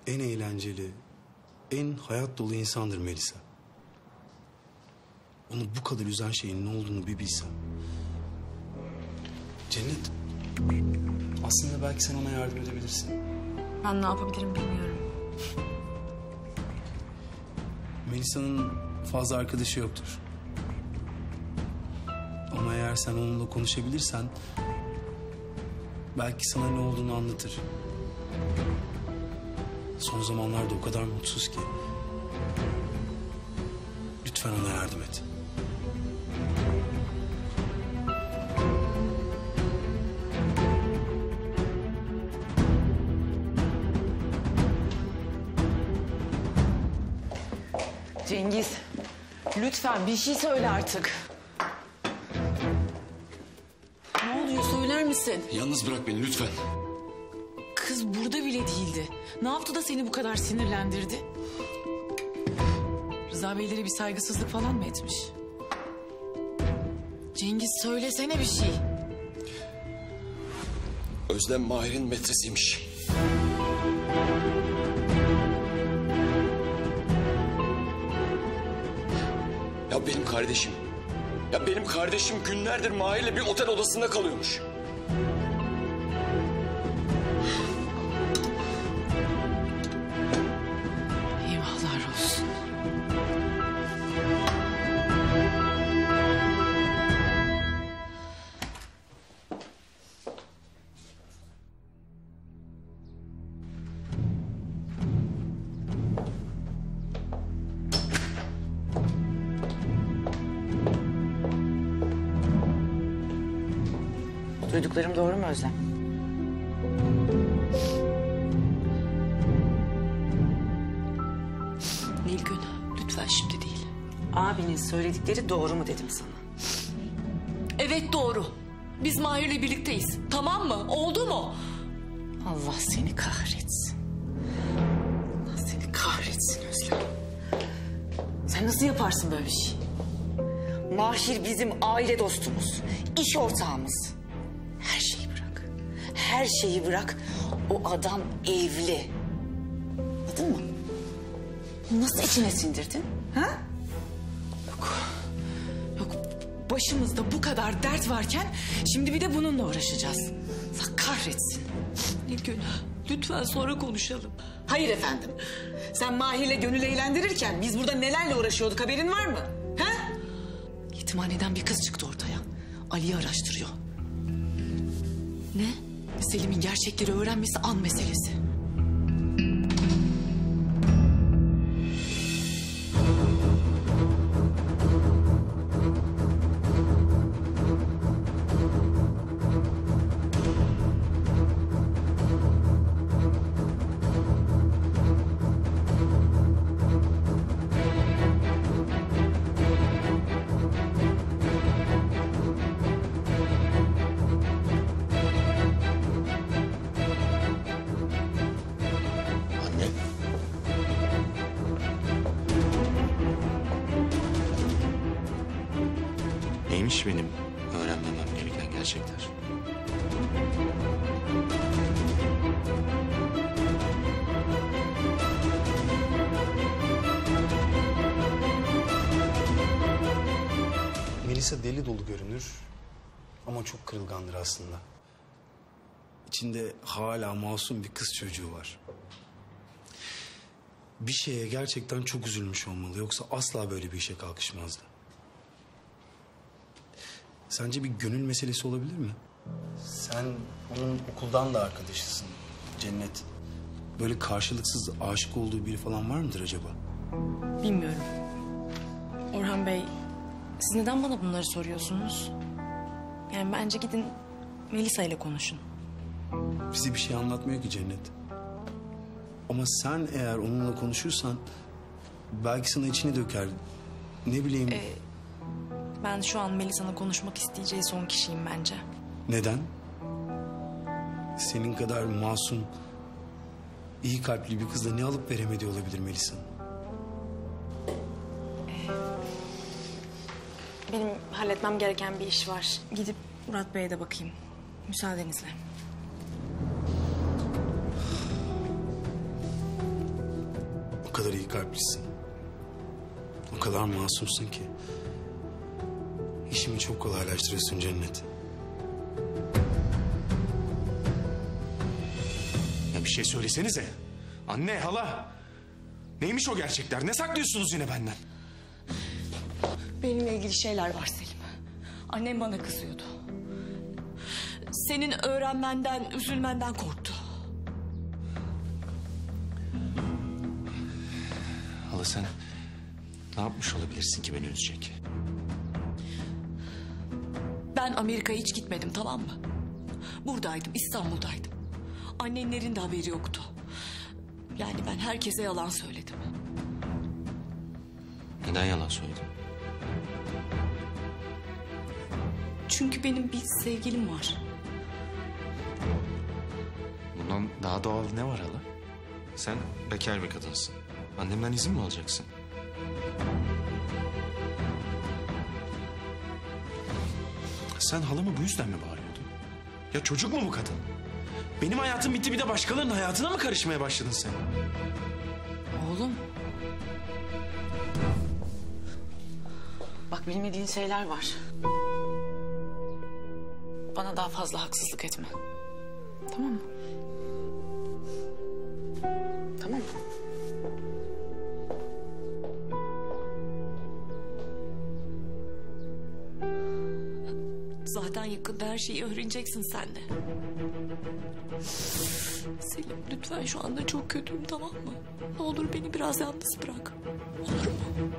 en eğlenceli, en hayat dolu insandır Melisa. Onu bu kadar üzen şeyin ne olduğunu bir bilsem. Cennet, aslında belki sen ona yardım edebilirsin. Ben ne yapabilirim bilmiyorum. Melisa'nın fazla arkadaşı yoktur. Ama eğer sen onunla konuşabilirsen... ...belki sana ne olduğunu anlatır. Son zamanlarda o kadar mutsuz ki. Lütfen ona yardım et. Cengiz, lütfen bir şey söyle artık. Ne oluyor söyler misin? Yalnız bırak beni lütfen. Kız burada bile değildi. Ne yaptı da seni bu kadar sinirlendirdi? Rıza Beylere bir saygısızlık falan mı etmiş? Cengiz söylesene bir şey. Özlem Mahir'in metresiymiş. Ya benim kardeşim. Ya benim kardeşim günlerdir Mahir'le bir otel odasında kalıyormuş. Söyledikleri doğru mu dedim sana? Evet doğru. Biz Mahir'le birlikteyiz. Tamam mı? Oldu mu? Allah seni kahretsin. Allah seni kahretsin Özlem. Sen nasıl yaparsın böyle bir şey? Mahir bizim aile dostumuz. iş ortağımız. Her şeyi bırak. Her şeyi bırak. O adam evli. Anladın mı? Nasıl içine sindirdin? Ha? Başımızda bu kadar dert varken şimdi bir de bununla uğraşacağız. Allah kahretsin. Nilgün lütfen sonra konuşalım. Hayır efendim. Sen Mahir'le gönül eğlendirirken biz burada nelerle uğraşıyorduk haberin var mı? Ha? Yetimhaneden bir kız çıktı ortaya. Ali'yi araştırıyor. Ne? Selim'in gerçekleri öğrenmesi an meselesi. İçinde hala masum bir kız çocuğu var. Bir şeye gerçekten çok üzülmüş olmalı yoksa asla böyle bir işe kalkışmazdı. Sence bir gönül meselesi olabilir mi? Sen onun okuldan da arkadaşısın Cennet. Böyle karşılıksız aşık olduğu biri falan var mıdır acaba? Bilmiyorum. Orhan Bey, siz neden bana bunları soruyorsunuz? Yani bence gidin Melisa ile konuşun. Bize bir şey anlatmıyor ki Cennet. Ama sen eğer onunla konuşursan belki sana içini döker. Ne bileyim Ee, ben şu an Melisa'nın konuşmak isteyeceği son kişiyim bence. neden? Senin kadar masum, iyi kalpli bir kızla ne alıp veremedi olabilir Melisa? Benim halletmem gereken bir iş var. Gidip Murat Bey'e de bakayım. Müsaadenizle. O kadar iyi kalplisin. O kadar masumsun ki. İşimi çok kolaylaştırıyorsun Cennet. Ya bir şey söylesenize. Anne, hala. Neymiş o gerçekler? Ne saklıyorsunuz yine benden? Benimle ilgili şeyler var Selim. Annem bana kızıyordu. Senin öğrenmenden, üzülmenden korktu. Hala sen ne yapmış olabilirsin ki beni üzecek? Ben Amerika'ya hiç gitmedim tamam mı? Buradaydım, İstanbul'daydım. Annenlerin de haberi yoktu. Yani ben herkese yalan söyledim. Neden yalan söyledin? Çünkü benim bir sevgilim var. Daha doğal ne var hala? Sen bekar bir kadınsın. Annemden izin mi alacaksın? Sen halamı bu yüzden mi bağırıyordun? Ya çocuk mu bu kadın? Benim hayatım bitti bir de başkalarının hayatına mı karışmaya başladın sen? Oğlum. Bak bilmediğin şeyler var. Bana daha fazla haksızlık etme. Tamam mı? Her şeyi öğreneceksin sen de. Selim lütfen şu anda çok kötüyüm tamam mı? Ne olur beni biraz yalnız bırak. Olur mu?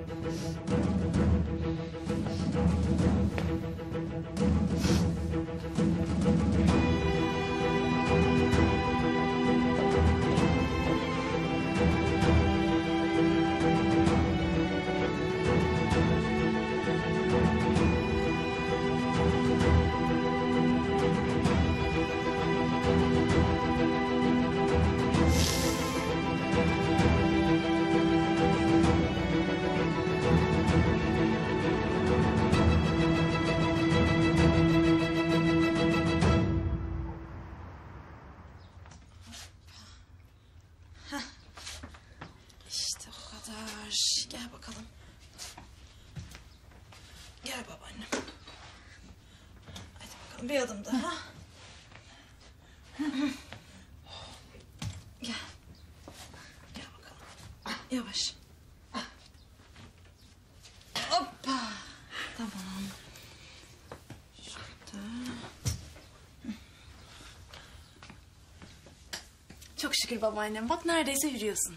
Şükür babaannem. Bak neredeyse yürüyorsun.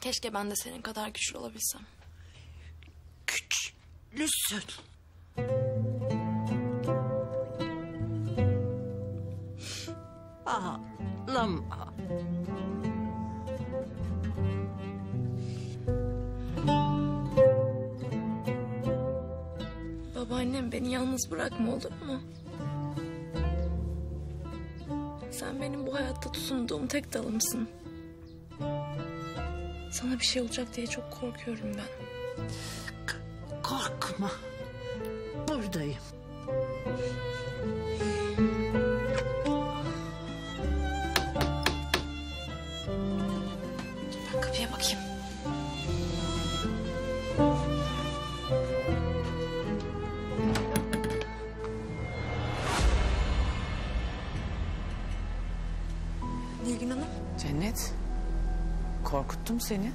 Keşke ben de senin kadar güçlü olabilsem. Lüsün. Ağlama. Babaannem beni yalnız bırakma olur mu? Sen benim bu hayatta tutunduğum tek dalımsın. Sana bir şey olacak diye çok korkuyorum ben. Korkma. Buradayım. Seni.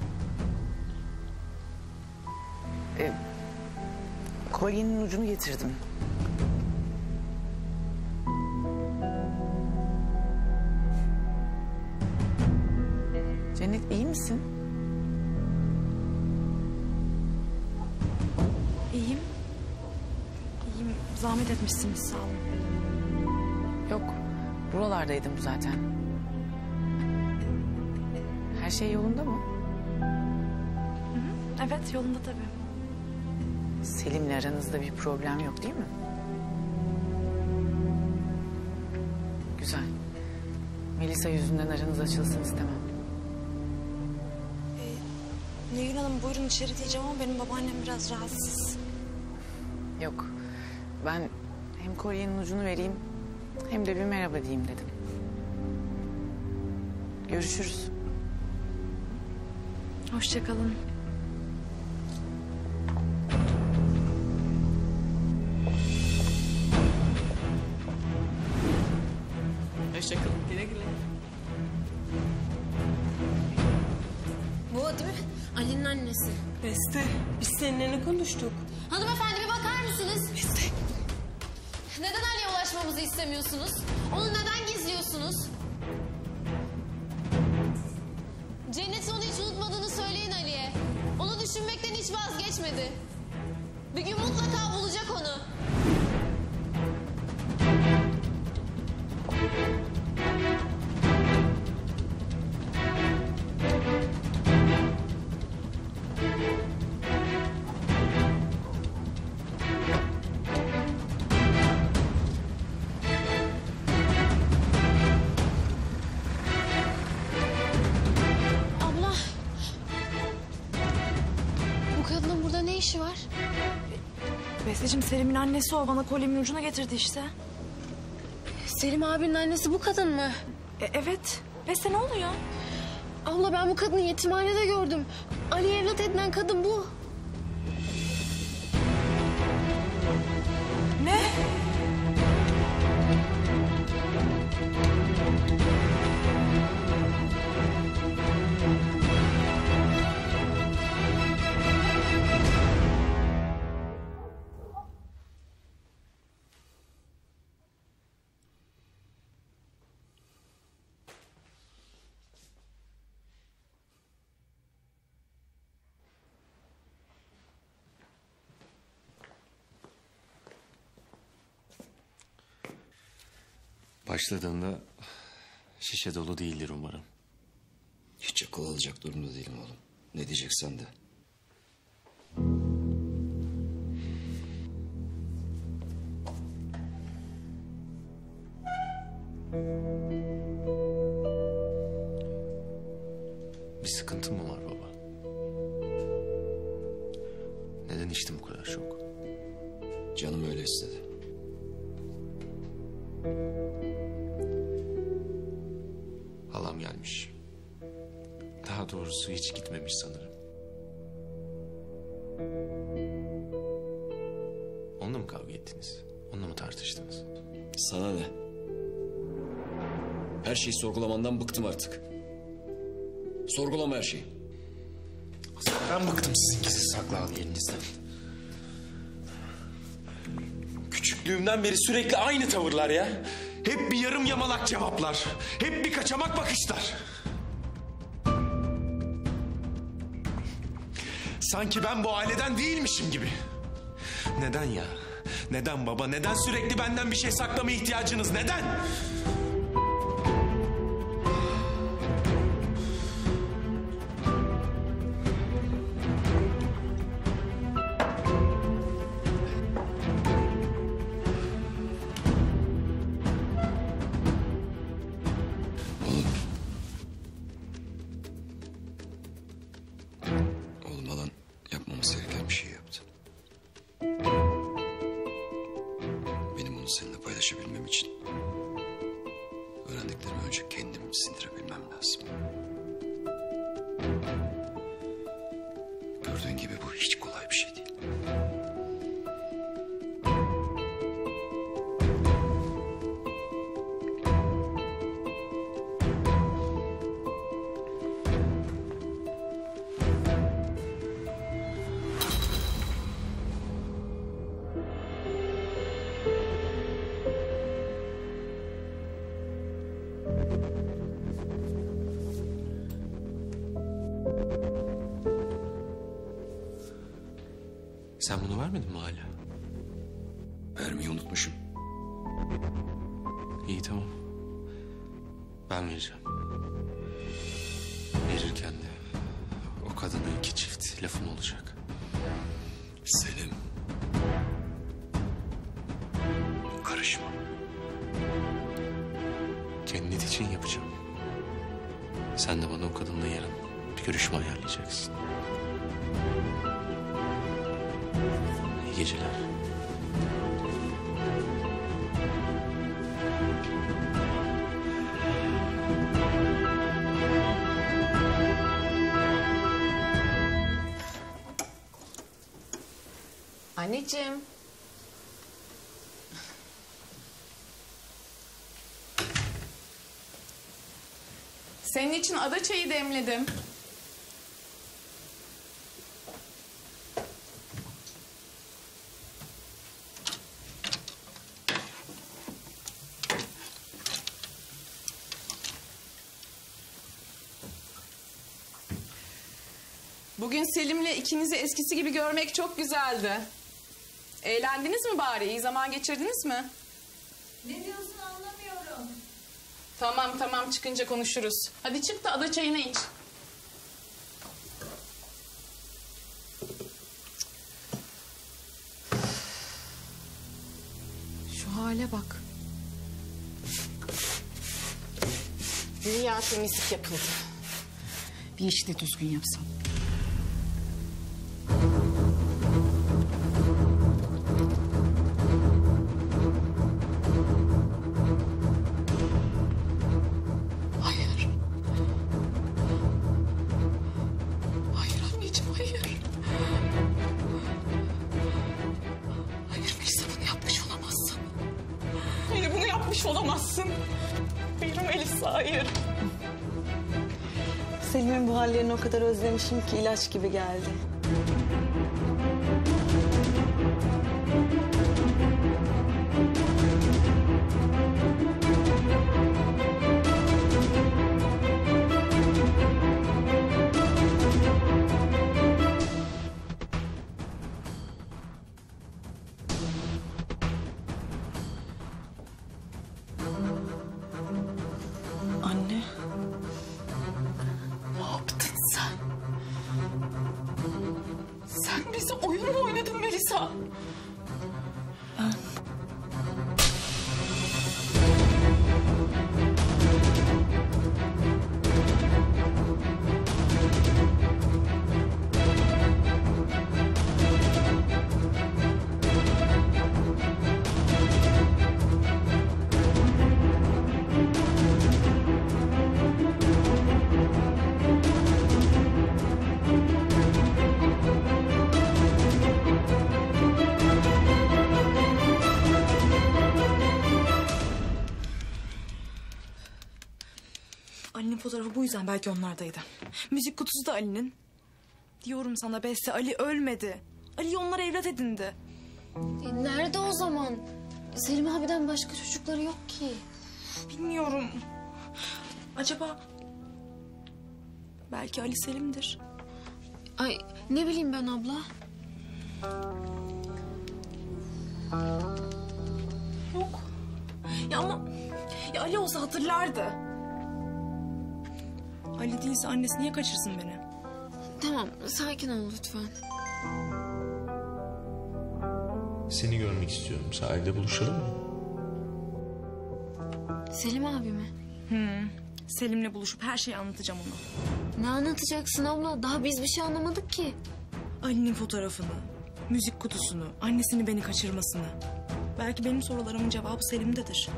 E, kolyenin ucunu getirdim. Cennet iyi misin? İyiyim. İyiyim. Zahmet etmişsiniz sağ olun. Yok, buralardaydım zaten. Şey yolunda mı? Evet yolunda tabii. Selim'le aranızda bir problem yok değil mi? Güzel. Melisa yüzünden aranız açılsın istemem. Nilgün Hanım buyurun içeri diyeceğim ama benim babaannem biraz rahatsız. Yok. Ben hem kolyenin ucunu vereyim hem de bir merhaba diyeyim dedim. Görüşürüz. Hoşçakalın. Hoşçakalın. Güle güle. Bu değil mi? Ali'nin annesi. Beste, biz seninle ne konuştuk? Hanımefendi bir bakar mısınız? Neden Ali'ye ulaşmamızı istemiyorsunuz? Onu Besteciğim Selim'in annesi o bana kolyemin ucuna getirdi işte. Selim abinin annesi bu kadın mı? E, evet. Beste ne oluyor? Abla ben bu kadını yetimhanede gördüm. Ali evlat edinen kadın bu. Başladığında şişe dolu değildir umarım. Hiç akıl alacak durumda değilim oğlum. Ne diyeceksen de. Bir sıkıntın mı var baba? Neden içtin bu kadar çok? Canım öyle istedi. Doğrusu hiç gitmemiş sanırım. Onunla mı kavga ettiniz? Onunla mı tartıştınız? Sana ne? Her şeyi sorgulamandan bıktım artık. Sorgulama her şeyi. Ben bıktım sizin gizli saklı yerinizden. Küçüklüğümden beri sürekli aynı tavırlar ya. Hep bir yarım yamalak cevaplar. Hep bir kaçamak bakışlar. Sanki ben bu aileden değilmişim gibi. Neden ya? Neden baba? Neden sürekli benden bir şey saklama ihtiyacınız? Neden? Sen bunu vermedin mi hala? Vermeyi unutmuşum. İyi tamam. Ben vereceğim. Verirken de o kadına iki çift lafım olacak. Selim. Karışma. Cennet için yapacağım. Sen de bana o kadınla yarın bir görüşme ayarlayacaksın. Geceler. Anneciğim. Senin için ada çayı demledim. Bugün Selim'le ikinizi eskisi gibi görmek çok güzeldi. Eğlendiniz mi bari? İyi zaman geçirdiniz mi? Ne diyorsun anlamıyorum. Tamam tamam çıkınca konuşuruz. Hadi çık da ada çayını iç. Şu hale bak. Dünya temizlik yapıldı. Bir işi de düzgün yapsam. Kadar özlemişim ki ilaç gibi geldi. Yüzden belki onlardaydı. Müzik kutusu da Ali'nin. Diyorum sana Beste Ali ölmedi. Ali onlar evlat edindi. E, nerede o zaman? Selim abiden başka çocukları yok ki. Bilmiyorum. Acaba... Belki Ali Selim'dir. Ay ne bileyim ben abla. Yok. Ya ama... Ya Ali olsa hatırlardı. Değilse annesi niye kaçırsın beni? Tamam sakin ol lütfen. Seni görmek istiyorum. Sahilde buluşalım mı? Selim abi mi? Hmm. Selim'le buluşup her şeyi anlatacağım ona. Ne anlatacaksın abla? Daha biz bir şey anlamadık ki. Ali'nin fotoğrafını, müzik kutusunu, annesini beni kaçırmasını. Belki benim sorularımın cevabı Selim'dedir.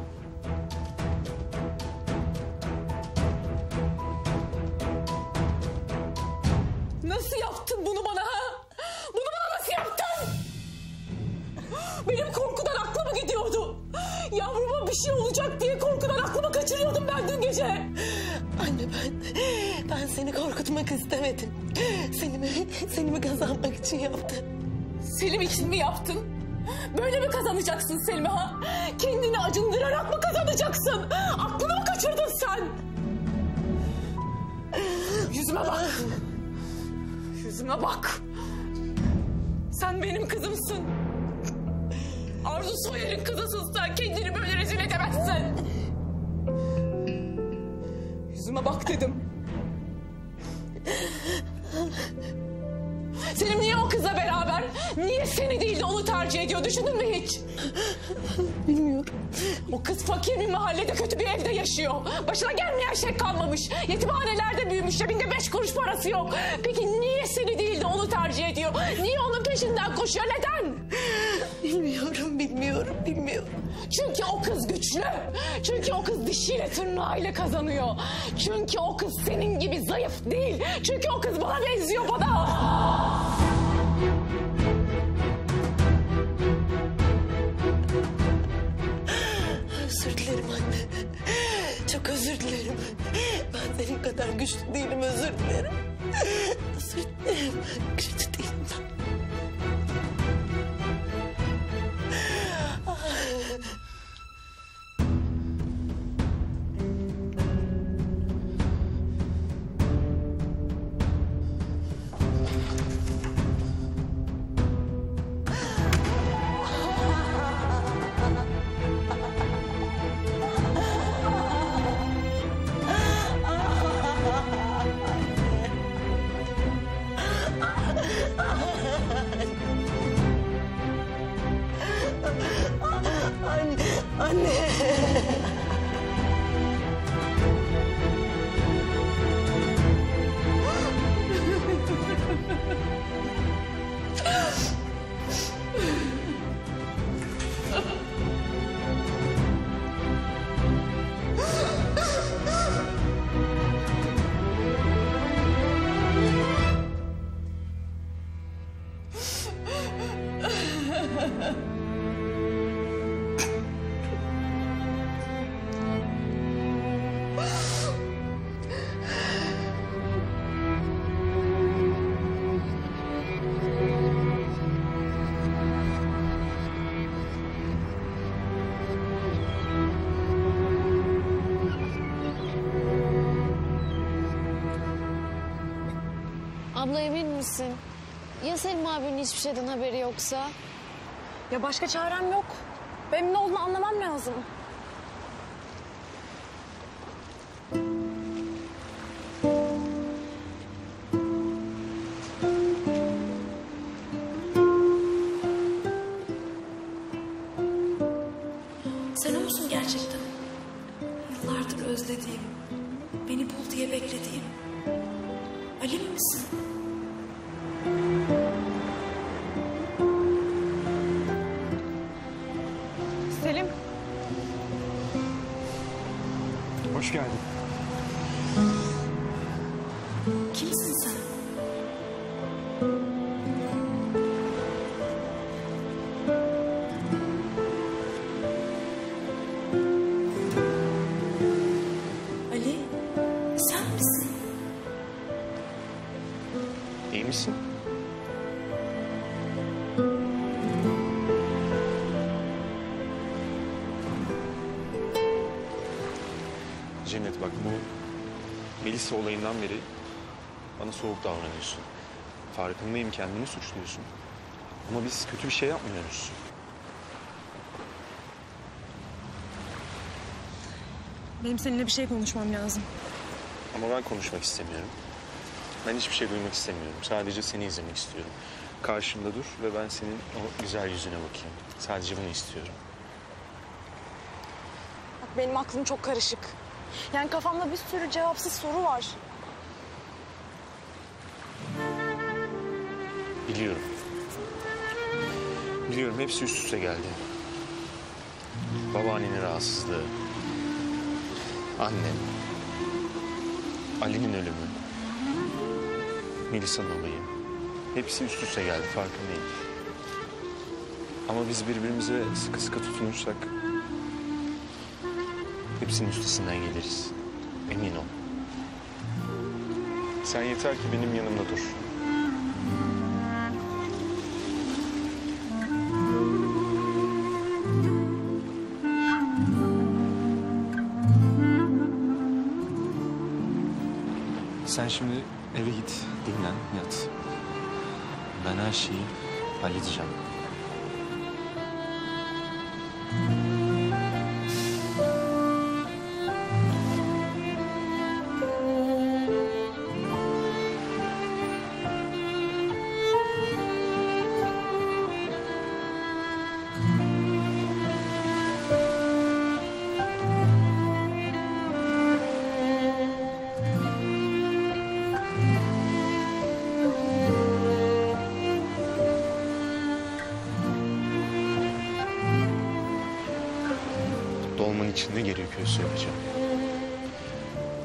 Korkutmak istemedim. Selim'i, Selim'i kazanmak için yaptım. Selim için mi yaptın? Böyle mi kazanacaksın Selim'i ha? Kendini acındırarak mı kazanacaksın? Aklını mı kaçırdın sen? Yüzüme bak. Yüzüme bak. Sen benim kızımsın. Arzu Soyer'in kızısın sen. Kendini böyle rezil edemezsin. Yüzüme bak dedim. Niye seni değil de onu tercih ediyor? Düşündün mü hiç? Bilmiyorum. O kız fakir bir mahallede kötü bir evde yaşıyor. Başına gelmeyen şey kalmamış. Yetimhanelerde büyümüş. Cebinde beş kuruş parası yok. Peki niye seni değil de onu tercih ediyor? Niye onun peşinden koşuyor? Neden? Bilmiyorum, bilmiyorum, bilmiyorum. Çünkü o kız güçlü. Çünkü o kız dişiyle tırnağıyla kazanıyor. Çünkü o kız senin gibi zayıf değil. Çünkü o kız bana benziyor bana. Dilerim. Ben senin kadar güçlü değilim, özür dilerim. Özür dilerim, güçlü değilim. Abinin hiçbir şeyden haberi yoksa? Ya başka çarem yok. Benim ne olduğunu anlamam lazım. Melisa olayından beri bana soğuk davranıyorsun. Farkındayım kendini suçluyorsun. Ama biz kötü bir şey yapmıyoruz. Benim seninle bir şey konuşmam lazım. Ama ben konuşmak istemiyorum. Ben hiçbir şey duymak istemiyorum. Sadece seni izlemek istiyorum. Karşımda dur ve ben senin o güzel yüzüne bakayım. Sadece bunu istiyorum. Bak benim aklım çok karışık. Yani kafamda bir sürü cevapsız soru var. Biliyorum. Biliyorum hepsi üst üste geldi. Babaannenin rahatsızlığı. Annem. Ali'nin ölümü. Melisa'nın olayı. Hepsi üst üste geldi farkındayım. Ama biz birbirimize sıkı sıkı tutunursak... ...hepsinin üstesinden geliriz. Emin ol. Sen yeter ki benim yanımda dur. Sen şimdi eve git, dinlen, yat. Ben her şeyi halledeceğim. İçin ne gerekiyorsa yapacağım.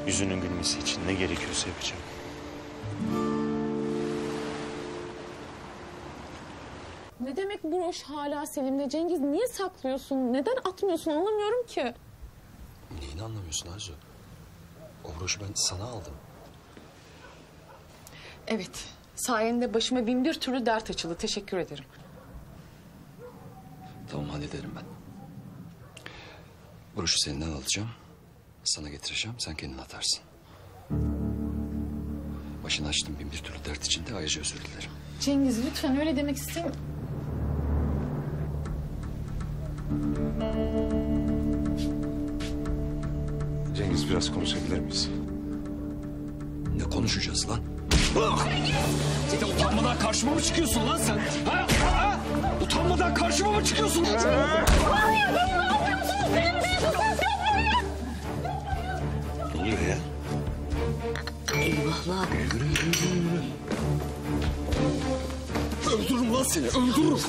Yüzünün gülmesi için ne gerekiyorsa yapacağım. Ne demek broş hala Selim'de Cengiz? Niye saklıyorsun? Neden atmıyorsun anlamıyorum ki. Neyini anlamıyorsun Arzu? O broşu ben sana aldım. Evet. Sayende başıma bin bir türlü dert açıldı. Teşekkür ederim. Tamam hallederim ben. Broşu senden alacağım. Sana getireceğim. Sen kendin atarsın. Başını açtım bin bir türlü dert içinde ayrıca özür dilerim. Cengiz lütfen öyle demek istemiyorum. Cengiz biraz konuşabilir miyiz? Ne konuşacağız lan? Bir de utanmadan karşıma mı çıkıyorsun lan sen? Ha? Ha? Utanmadan karşıma mı çıkıyorsun? Hayır Eyvahlar. Yürü yürü yürü yürü. Öldürürüm lan seni, öldürürüm.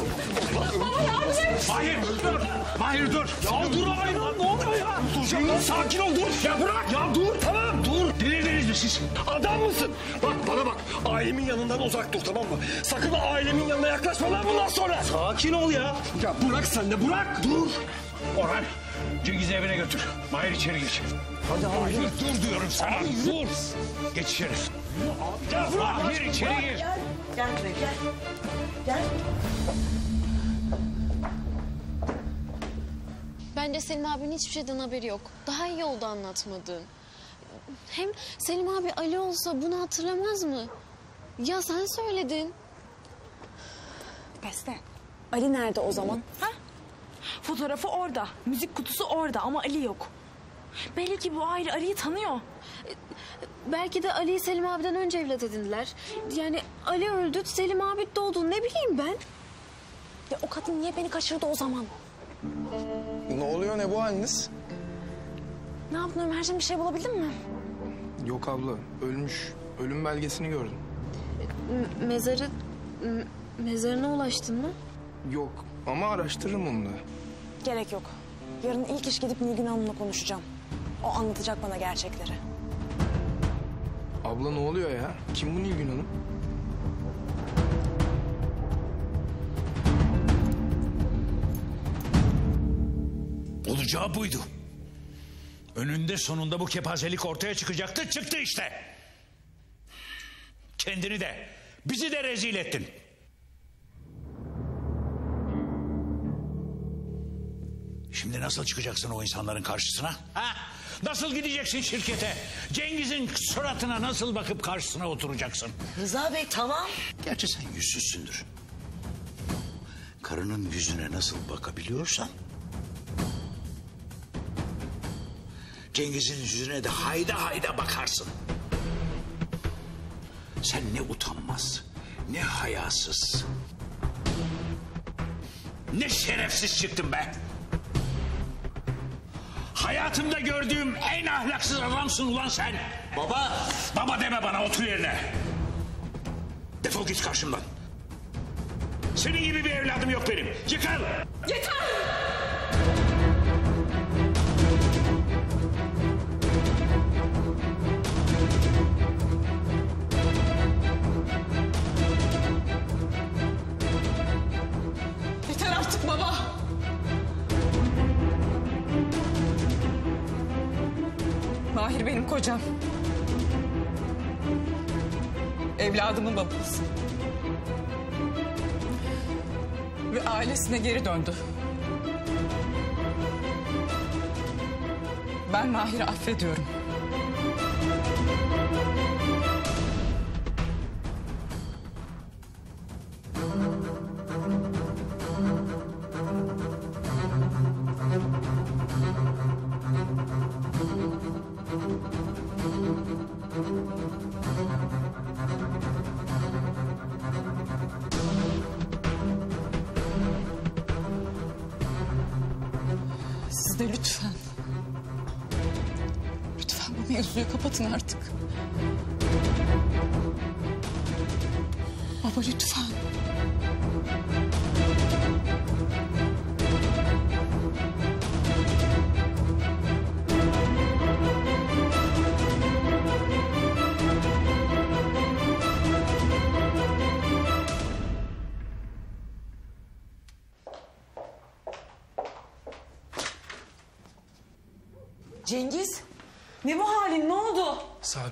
Mahir, dur. Mahir dur. Ya dur hayır lan, ne oluyor ya? Cengiz sakin ol, dur. Ya bırak. Ya dur, tamam dur. Delirdiniz mi siz? Adam mısın? Bak bana bak, ailemin yanından uzak dur tamam mı? Sakın ailemin yanına yaklaşma lan bundan sonra. Sakin ol ya. Ya bırak sen de, bırak. Dur. Orhan, Cengiz'i evine götür. Mahir içeri geç. Hadi abi. Mahir dur diyorum sana. Dur. Geç içeri. Ya bırak. Mahir içeri Bırak. gir. Gel buraya gel. Gel. Bence Selim abinin hiçbir şeyden haberi yok. Daha iyi oldu anlatmadığın. Hem Selim abi Ali olsa bunu hatırlamaz mı? Ya sen söyledin. Beste. Ali nerede o zaman? Ha? Fotoğrafı orada. Müzik kutusu orada ama Ali yok. Belli ki bu aile Ali'yi tanıyor. Belki de Ali'yi Selim abiden önce evlat edindiler. Yani Ali öldü, Selim abi doğdu. Ne bileyim ben. Ya o kadın niye beni kaçırdı o zaman? Ne oluyor ne bu haliniz? Ne yaptın Ömerciğim bir şey bulabildin mi? Yok abla ölmüş. Ölüm belgesini gördüm. M- mezarı... mezarına ulaştın mı? Yok ama araştırırım onu da. Gerek yok. Yarın ilk iş gidip Nilgün Hanım'la konuşacağım. O anlatacak bana gerçekleri. Abla ne oluyor ya? Kim bu Nilgün Hanım? Olacağı buydu. Önünde sonunda bu kepazelik ortaya çıkacaktı. Çıktı işte. Kendini de bizi de rezil ettin. Şimdi nasıl çıkacaksın o insanların karşısına? Ha? Nasıl gideceksin şirkete? Cengiz'in suratına nasıl bakıp karşısına oturacaksın? Rıza Bey tamam. Gerçi sen yüzsüzsündür. Karının yüzüne nasıl bakabiliyorsan... Cengiz'in yüzüne de hayda hayda bakarsın. Sen ne utanmaz, ne hayasız, Ne şerefsiz çıktın be. Hayatımda gördüğüm en ahlaksız adamsın ulan sen. Baba. Baba deme bana otur yerine. Defol git karşımdan. Senin gibi bir evladım yok benim. Yıkıl. Yeter! Mahir benim kocam. Evladımın babası. Ve ailesine geri döndü. Ben Mahir'i affediyorum.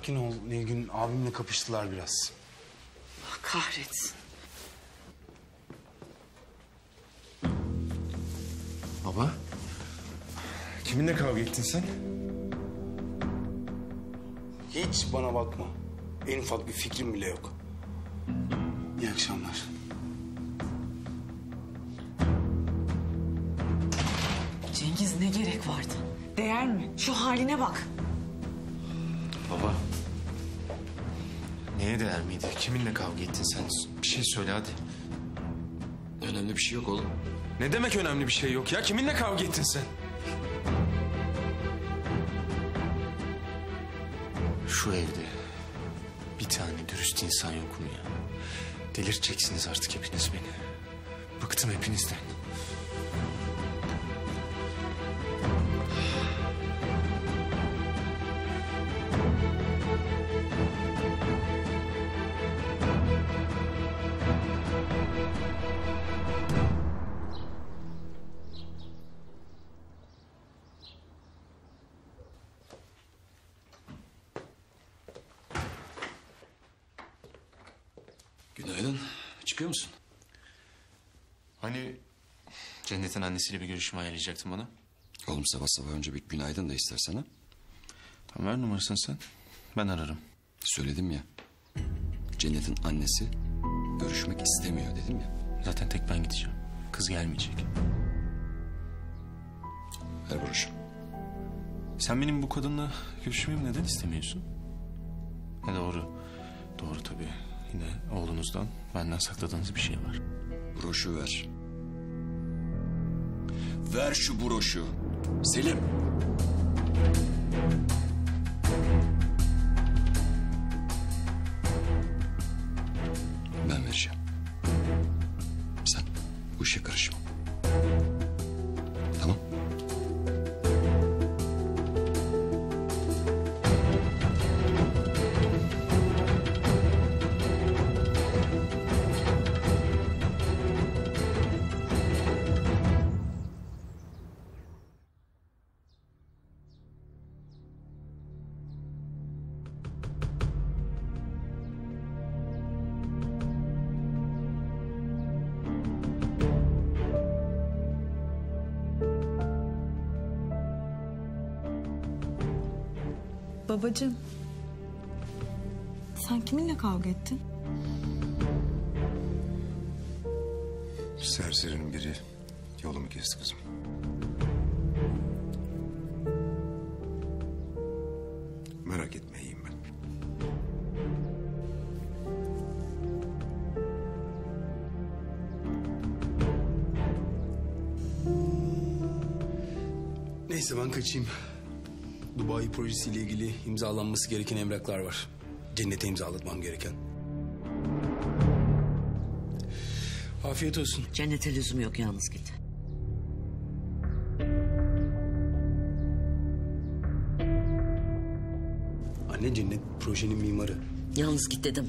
Sakin ol Nilgün. Abimle kapıştılar biraz. Kahretsin. Baba. Kiminle kavga ettin sen? Hiç bana bakma. En ufak bir fikrim bile yok. İyi akşamlar. Cengiz ne gerek vardı? Değer mi? Şu haline bak. Baba. Neye değer miydi? Kiminle kavga ettin sen? Bir şey söyle hadi. Önemli bir şey yok oğlum. Ne demek önemli bir şey yok ya? Kiminle kavga ettin sen? Şu evde bir tane dürüst insan yok mu ya? Delirteceksiniz artık hepiniz beni. Bıktım hepinizden. Çıkıyor musun? Hani Cennet'in annesiyle bir görüşme ayarlayacaktın bana? Oğlum sabah sabah önce bir günaydın da istersen ha. Tamam ver numarasını sen. Ben ararım. Söyledim ya. Cennet'in annesi görüşmek istemiyor dedim ya. Zaten tek ben gideceğim. Kız gelmeyecek. Ver broşu. Sen benim bu kadınla görüşmemi neden istemiyorsun? Ha doğru. Doğru tabii. Yine oğlunuzdan benden sakladığınız bir şey var. Broşu ver. Ver şu broşu. Selim. Ben vereceğim. Sen bu işe karışma. Babacığım. Sen kiminle kavga ettin? Serserinin biri yolumu kesti kızım. Merak etme iyiyim ben. Neyse ben kaçayım. Dubai projesiyle ilgili imzalanması gereken evraklar var. Cennete imzalatmam gereken. Afiyet olsun. Cennete lüzum yok yalnız git. Anne Cennet projenin mimarı. Yalnız git dedim.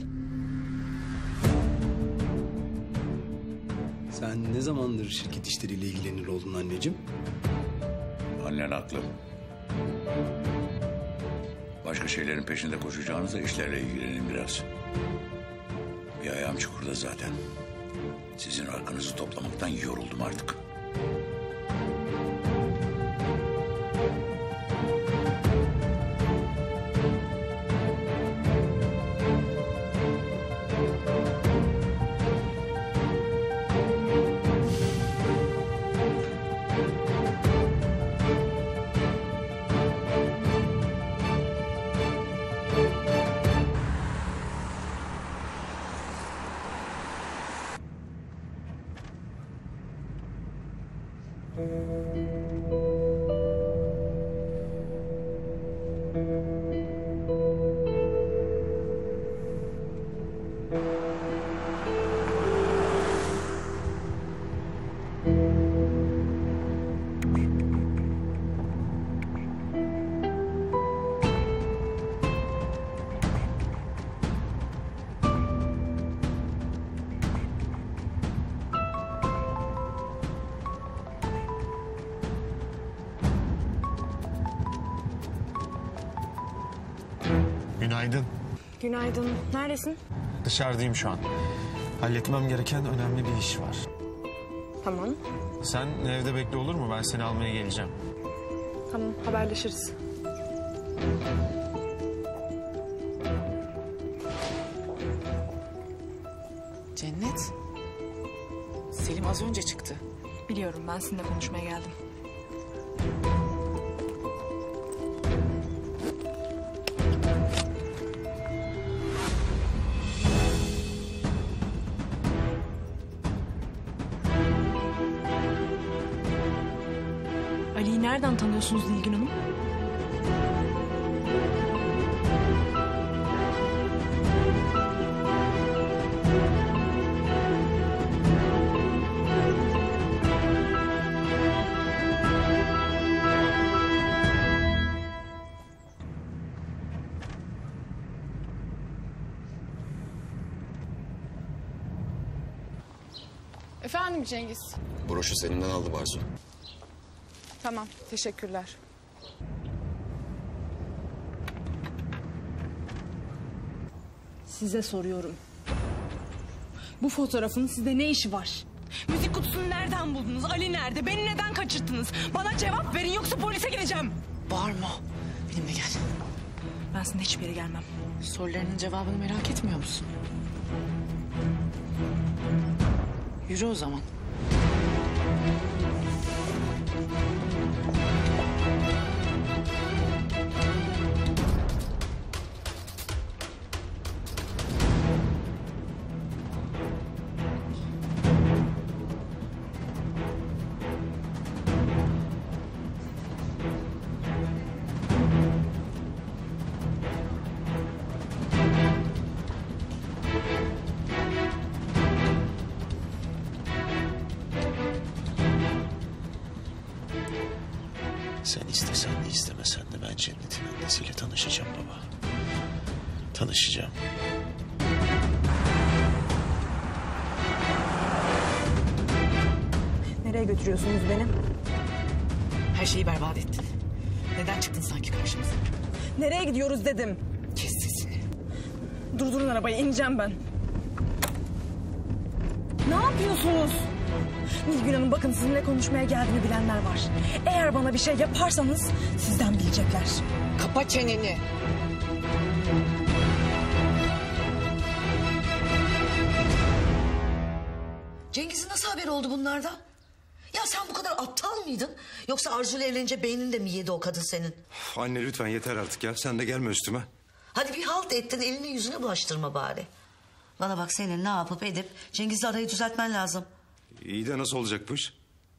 Sen ne zamandır şirket işleriyle ilgilenir oldun anneciğim? Annen haklı. Başka şeylerin peşinde koşacağınıza işlerle ilgilenin biraz. Bir ayağım çukurda zaten. Sizin arkanızı toplamaktan yoruldum artık. Günaydın. Neredesin? Dışarıdayım şu an. Halletmem gereken önemli bir iş var. Tamam. Sen evde bekle olur mu? Ben seni almaya geleceğim. Tamam haberleşiriz. Cennet. Selim az önce çıktı. Biliyorum ben sizinle konuşmaya geldim. Cengiz. Broşu seninden aldı Barsu. Tamam, teşekkürler. Size soruyorum. Bu fotoğrafın sizde ne işi var? Müzik kutusunu nereden buldunuz? Ali nerede? Beni neden kaçırttınız? Bana cevap verin yoksa polise gideceğim. Bağırma. Benimle gel. Ben seninle hiçbir yere gelmem. Sorularının cevabını merak etmiyor musun? Yürü o zaman. Dedim. Kes sesini. Durdurun arabayı ineceğim ben. Ne yapıyorsunuz? Nilgün Hanım bakın sizinle konuşmaya geldiğini bilenler var. Eğer bana bir şey yaparsanız sizden bilecekler. Kapa çeneni. Cengiz'in nasıl haberi oldu bunlardan? Ya sen bu kadar aptal mıydın? Yoksa Arzu ile evlenince beynin de mi yedi o kadın senin? Anne lütfen yeter artık ya. Sen de gelme üstüme. Hadi bir halt ettin elini yüzüne bulaştırma bari. Bana bak senin ne yapıp edip Cengiz'le arayı düzeltmen lazım. İyi de nasıl olacak bu iş?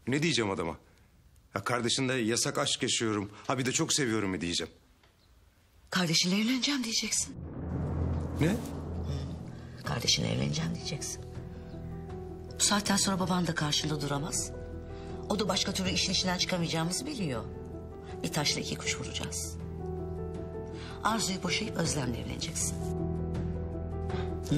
Ne diyeceğim adama? Ya kardeşinle yasak aşk yaşıyorum. Ha bir de çok seviyorum mu diyeceğim. Kardeşinle evleneceğim diyeceksin. Ne? Kardeşinle evleneceğim diyeceksin. Bu saatten sonra baban da karşında duramaz. O da başka türlü işin içinden çıkamayacağımızı biliyor. Bir taşla iki kuş vuracağız. Arzu'yu boşayıp Özlem'le evleneceksin. Hmm.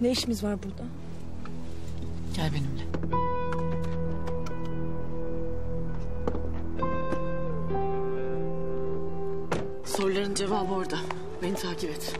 Ne işimiz var burada? Gel benimle. Soruların cevabı orada. Beni takip et.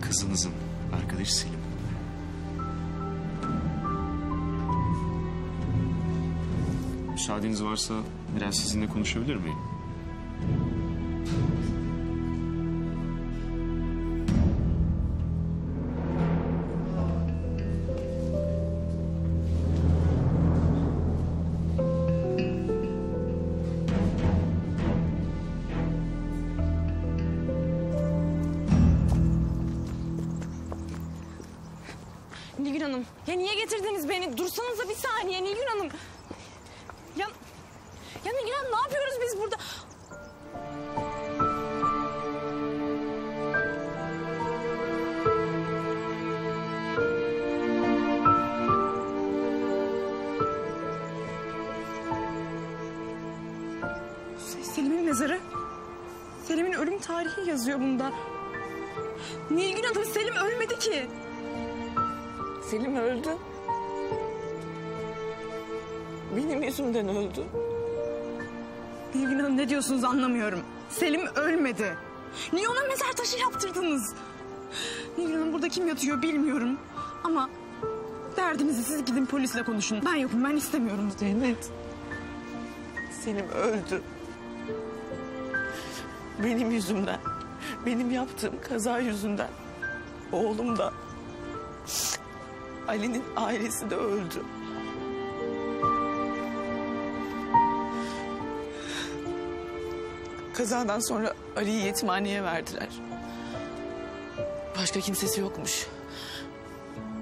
Kızınızın arkadaşı Selim. Müsaadeniz varsa biraz sizinle konuşabilir miyim? Diyorsunuz anlamıyorum. Selim ölmedi. Niye ona mezar taşı yaptırdınız? Nilgün Hanım burada kim yatıyor bilmiyorum. Ama derdinizi siz gidin polisle konuşun. Ben yokum ben istemiyorum. Cennet. Selim öldü. Benim yüzümden. Benim yaptığım kaza yüzünden. Oğlum da. Ali'nin ailesi de öldü. Kazadan sonra Ali'yi yetimhaneye verdiler. Başka kimsesi yokmuş.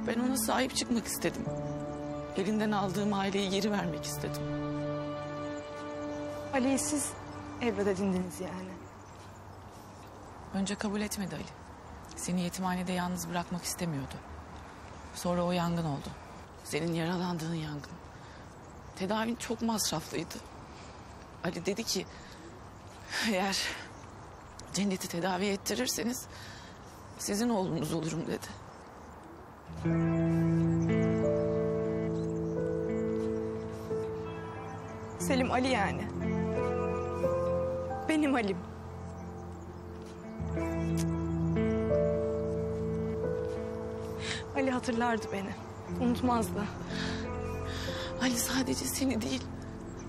Ben ona sahip çıkmak istedim. Elinden aldığım aileyi geri vermek istedim. Ali'yi siz evlat edindiniz yani. Önce kabul etmedi Ali. Seni yetimhanede yalnız bırakmak istemiyordu. Sonra o yangın oldu. Senin yaralandığın yangın. Tedavin çok masraflıydı. Ali dedi ki... ...eğer cenneti tedavi ettirirseniz... ...sizin oğlunuz olurum dedi. Selim Ali yani. Benim Ali'm. Ali hatırlardı beni. Unutmazdı. Ali sadece seni değil...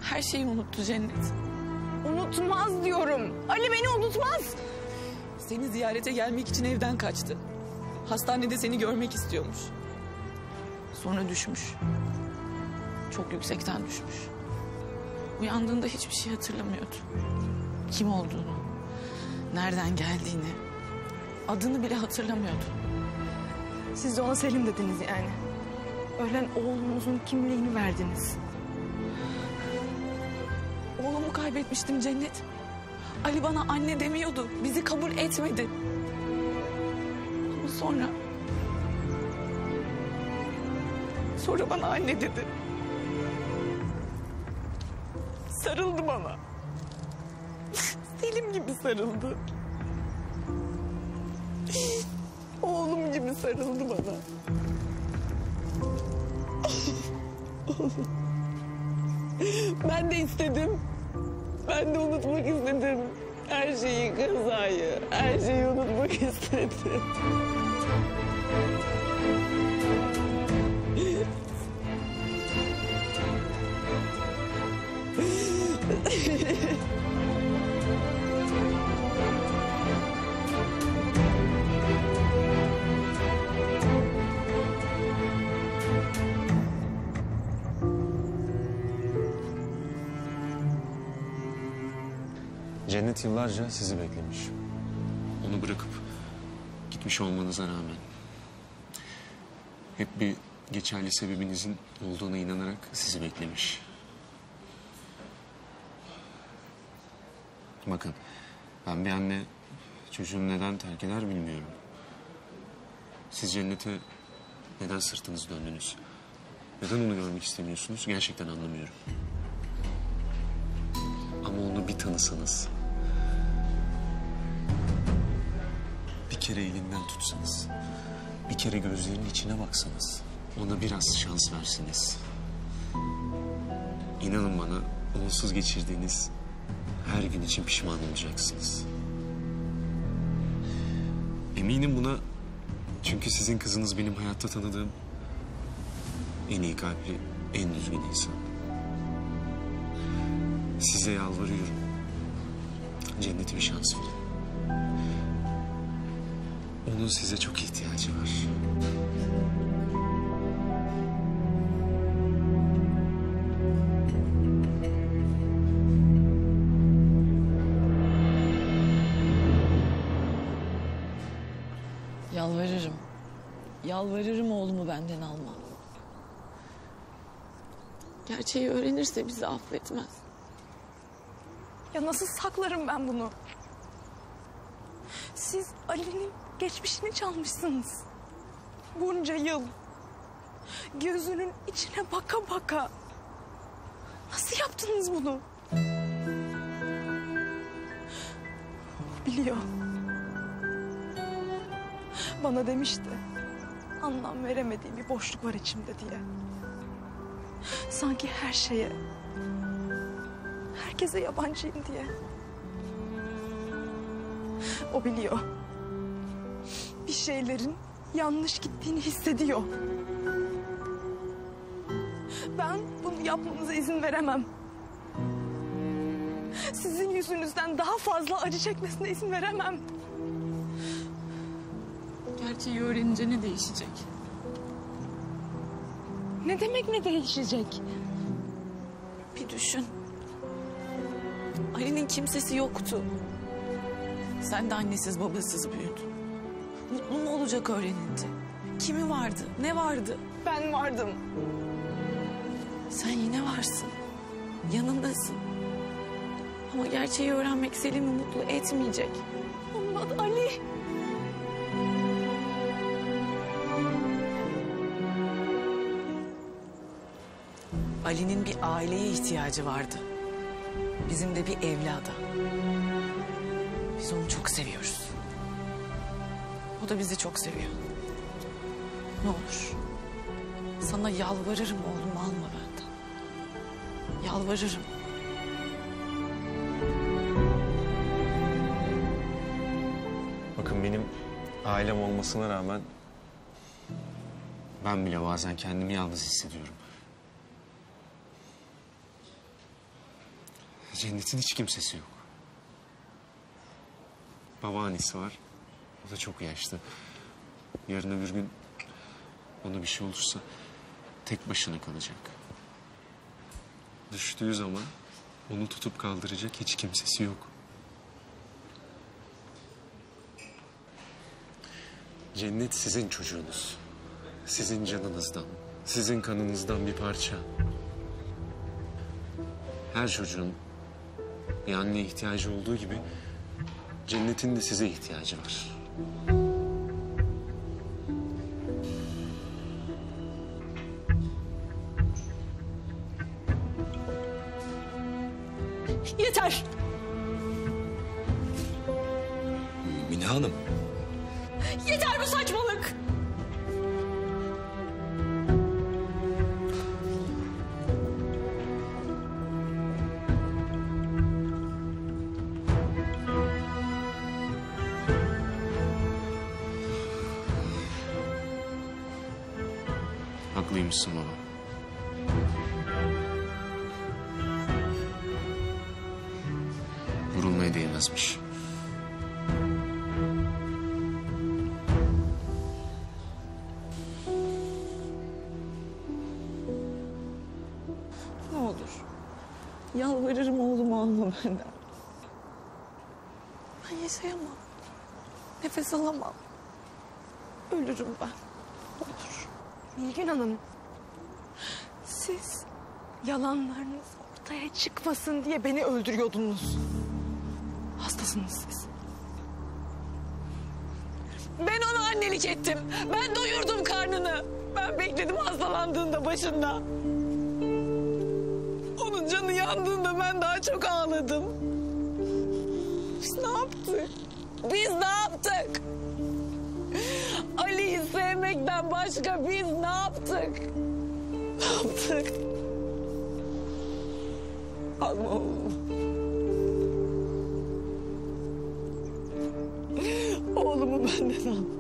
...her şeyi unuttu Cennet. Unutmaz diyorum. Ali beni unutmaz. Seni ziyarete gelmek için evden kaçtı. Hastanede seni görmek istiyormuş. Sonra düşmüş. Çok yüksekten düşmüş. Uyandığında hiçbir şey hatırlamıyordu. Kim olduğunu, nereden geldiğini, adını bile hatırlamıyordu. Siz de ona Selim dediniz yani. Ölen oğlunuzun kimliğini verdiniz. Oğlumu kaybetmiştim Cennet. Ali bana anne demiyordu. Bizi kabul etmedi. Ama sonra... Sonra bana anne dedi. Sarıldı bana. Selim gibi sarıldı. Oğlum gibi sarıldı bana. Ben de istedim. Ben de unutmak istedim. Her şeyi, kazayı, her şeyi unutmak istedim. Cennet yıllarca sizi beklemiş. Onu bırakıp gitmiş olmanıza rağmen hep bir geçerli sebebinizin olduğuna inanarak sizi beklemiş. Bakın ben bir anne çocuğunu neden terk eder bilmiyorum. Siz cennete neden sırtınızı döndünüz? Neden onu görmek istemiyorsunuz? Gerçekten anlamıyorum. Ama onu bir tanısanız. Kere elinden tutsanız. Bir kere gözlerinin içine baksanız. Ona biraz şans verseniz. İnanın bana onsuz geçirdiğiniz her gün için pişman olacaksınız. Eminim buna çünkü sizin kızınız benim hayatta tanıdığım en iyi kalpli, en düzgün insan. Size yalvarıyorum. Cennete bir şans verin. Onun size çok ihtiyacı var. Yalvarırım. Yalvarırım oğlumu benden alma. Gerçeği öğrenirse bizi affetmez. Ya nasıl saklarım ben bunu? Siz Ali'nin geçmişini çalmışsınız. Bunca yıl. Gözünün içine baka baka. Nasıl yaptınız bunu? Biliyor. Bana demişti. Anlam veremediğim bir boşluk var içimde diye. Sanki her şeye, herkese yabancıyım diye. O biliyor. Şeylerin yanlış gittiğini hissediyor. Ben bunu yapmanıza izin veremem. Sizin yüzünüzden daha fazla acı çekmesine izin veremem. Gerçeği öğrenince ne değişecek? Ne demek ne değişecek? Bir düşün. Ali'nin kimsesi yoktu. Sen de annesiz babasız büyüdün. Mutlu mu olacak öğrenince? Kimi vardı? Ne vardı? Ben vardım. Sen yine varsın. Yanındasın. Ama gerçeği öğrenmek Selim'i mutlu etmeyecek. Adı Ali. Ali'nin bir aileye ihtiyacı vardı. Bizim de bir evlada. Biz onu çok seviyoruz. O da bizi çok seviyor. Ne olur. Sana yalvarırım oğlum alma benden. Yalvarırım. Bakın benim ailem olmasına rağmen ben bile bazen kendimi yalnız hissediyorum. Cennet'in hiç kimsesi yok. Babaannesi var. O da çok yaşlı. Yarın öbür gün ona bir şey olursa tek başına kalacak. Düştüğü zaman onu tutup kaldıracak hiç kimsesi yok. Cennet sizin çocuğunuz. Sizin canınızdan, sizin kanınızdan bir parça. Her çocuğun bir anneye ihtiyacı olduğu gibi cennetin de size ihtiyacı var. Yeter. Yalvarırım oğlumu alma benden. Ben yaşayamam. Nefes alamam. Ölürüm ben. Olur. Nilgün Hanım. Siz yalanlarınız ortaya çıkmasın diye beni öldürüyordunuz. Hastasınız siz. Ben ona annelik ettim. Ben doyurdum karnını. Ben bekledim hastalandığında başında. Yandığında ben daha çok ağladım. Biz ne yaptık? Biz ne yaptık? Ali'yi sevmekten başka biz ne yaptık? Ne yaptık? Alma oğlumu. Oğlumu benden al.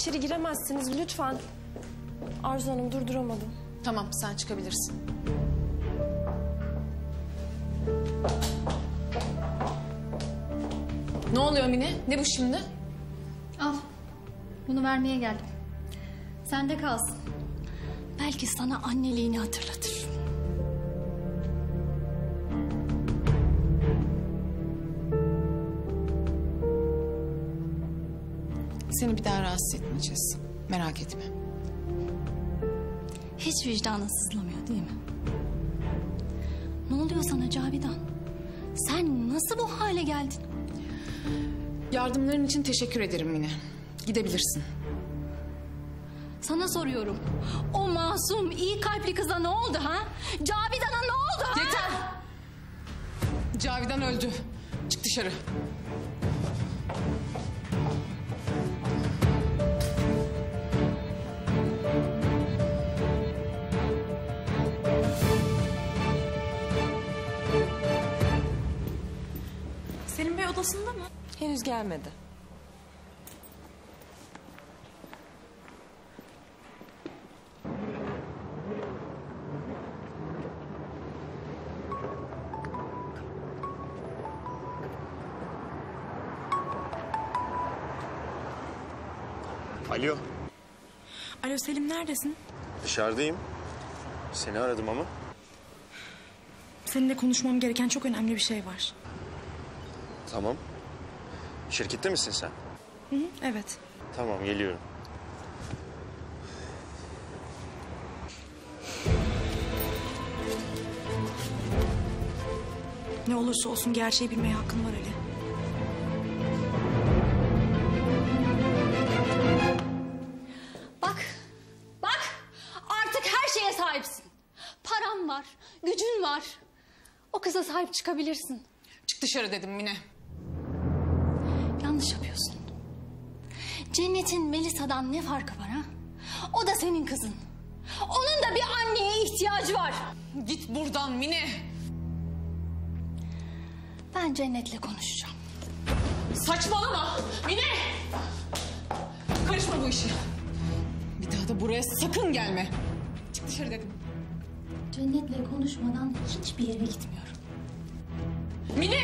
İçeri giremezsiniz lütfen. Arzu Hanım durduramadım. Tamam sen çıkabilirsin. Ne oluyor Mine? Ne bu şimdi? Al. Bunu vermeye geldim. Sende kalsın. Belki sana anneliğini hatırlatır. Seni bir daha rahatsız etmeyeceğiz. Merak etme. Hiç vicdanın sızlamıyor değil mi? Ne oluyor sana Cavidan? Sen nasıl bu hale geldin? Yardımların için teşekkür ederim Mine. Gidebilirsin. Sana soruyorum. O masum, iyi kalpli kıza ne oldu ha? Cavidan'a ne oldu ha? Yeter! Cavidan öldü. Çık dışarı. Odasında mı? Henüz gelmedi. Alo, Alo Selim neredesin? dışarıdayım. Seni aradım ama. Seninle konuşmam gereken çok önemli bir şey var. Tamam. Şirkette misin sen? Hı hı, evet. Tamam, geliyorum. Ne olursa olsun gerçeği bilmeye hakkın var Ali. Bak, bak artık her şeye sahipsin. Param var, gücün var. O kıza sahip çıkabilirsin. Çık dışarı dedim Mine. Cennet'in Melisa'dan ne farkı var ha? O da senin kızın. Onun da bir anneye ihtiyacı var. Git buradan Mine. Ben Cennet'le konuşacağım. Saçmalama Mine. Karışma bu işe. Bir daha da buraya sakın gelme. Çık dışarı dedim. Cennet'le konuşmadan hiçbir yere gitmiyorum. Mine!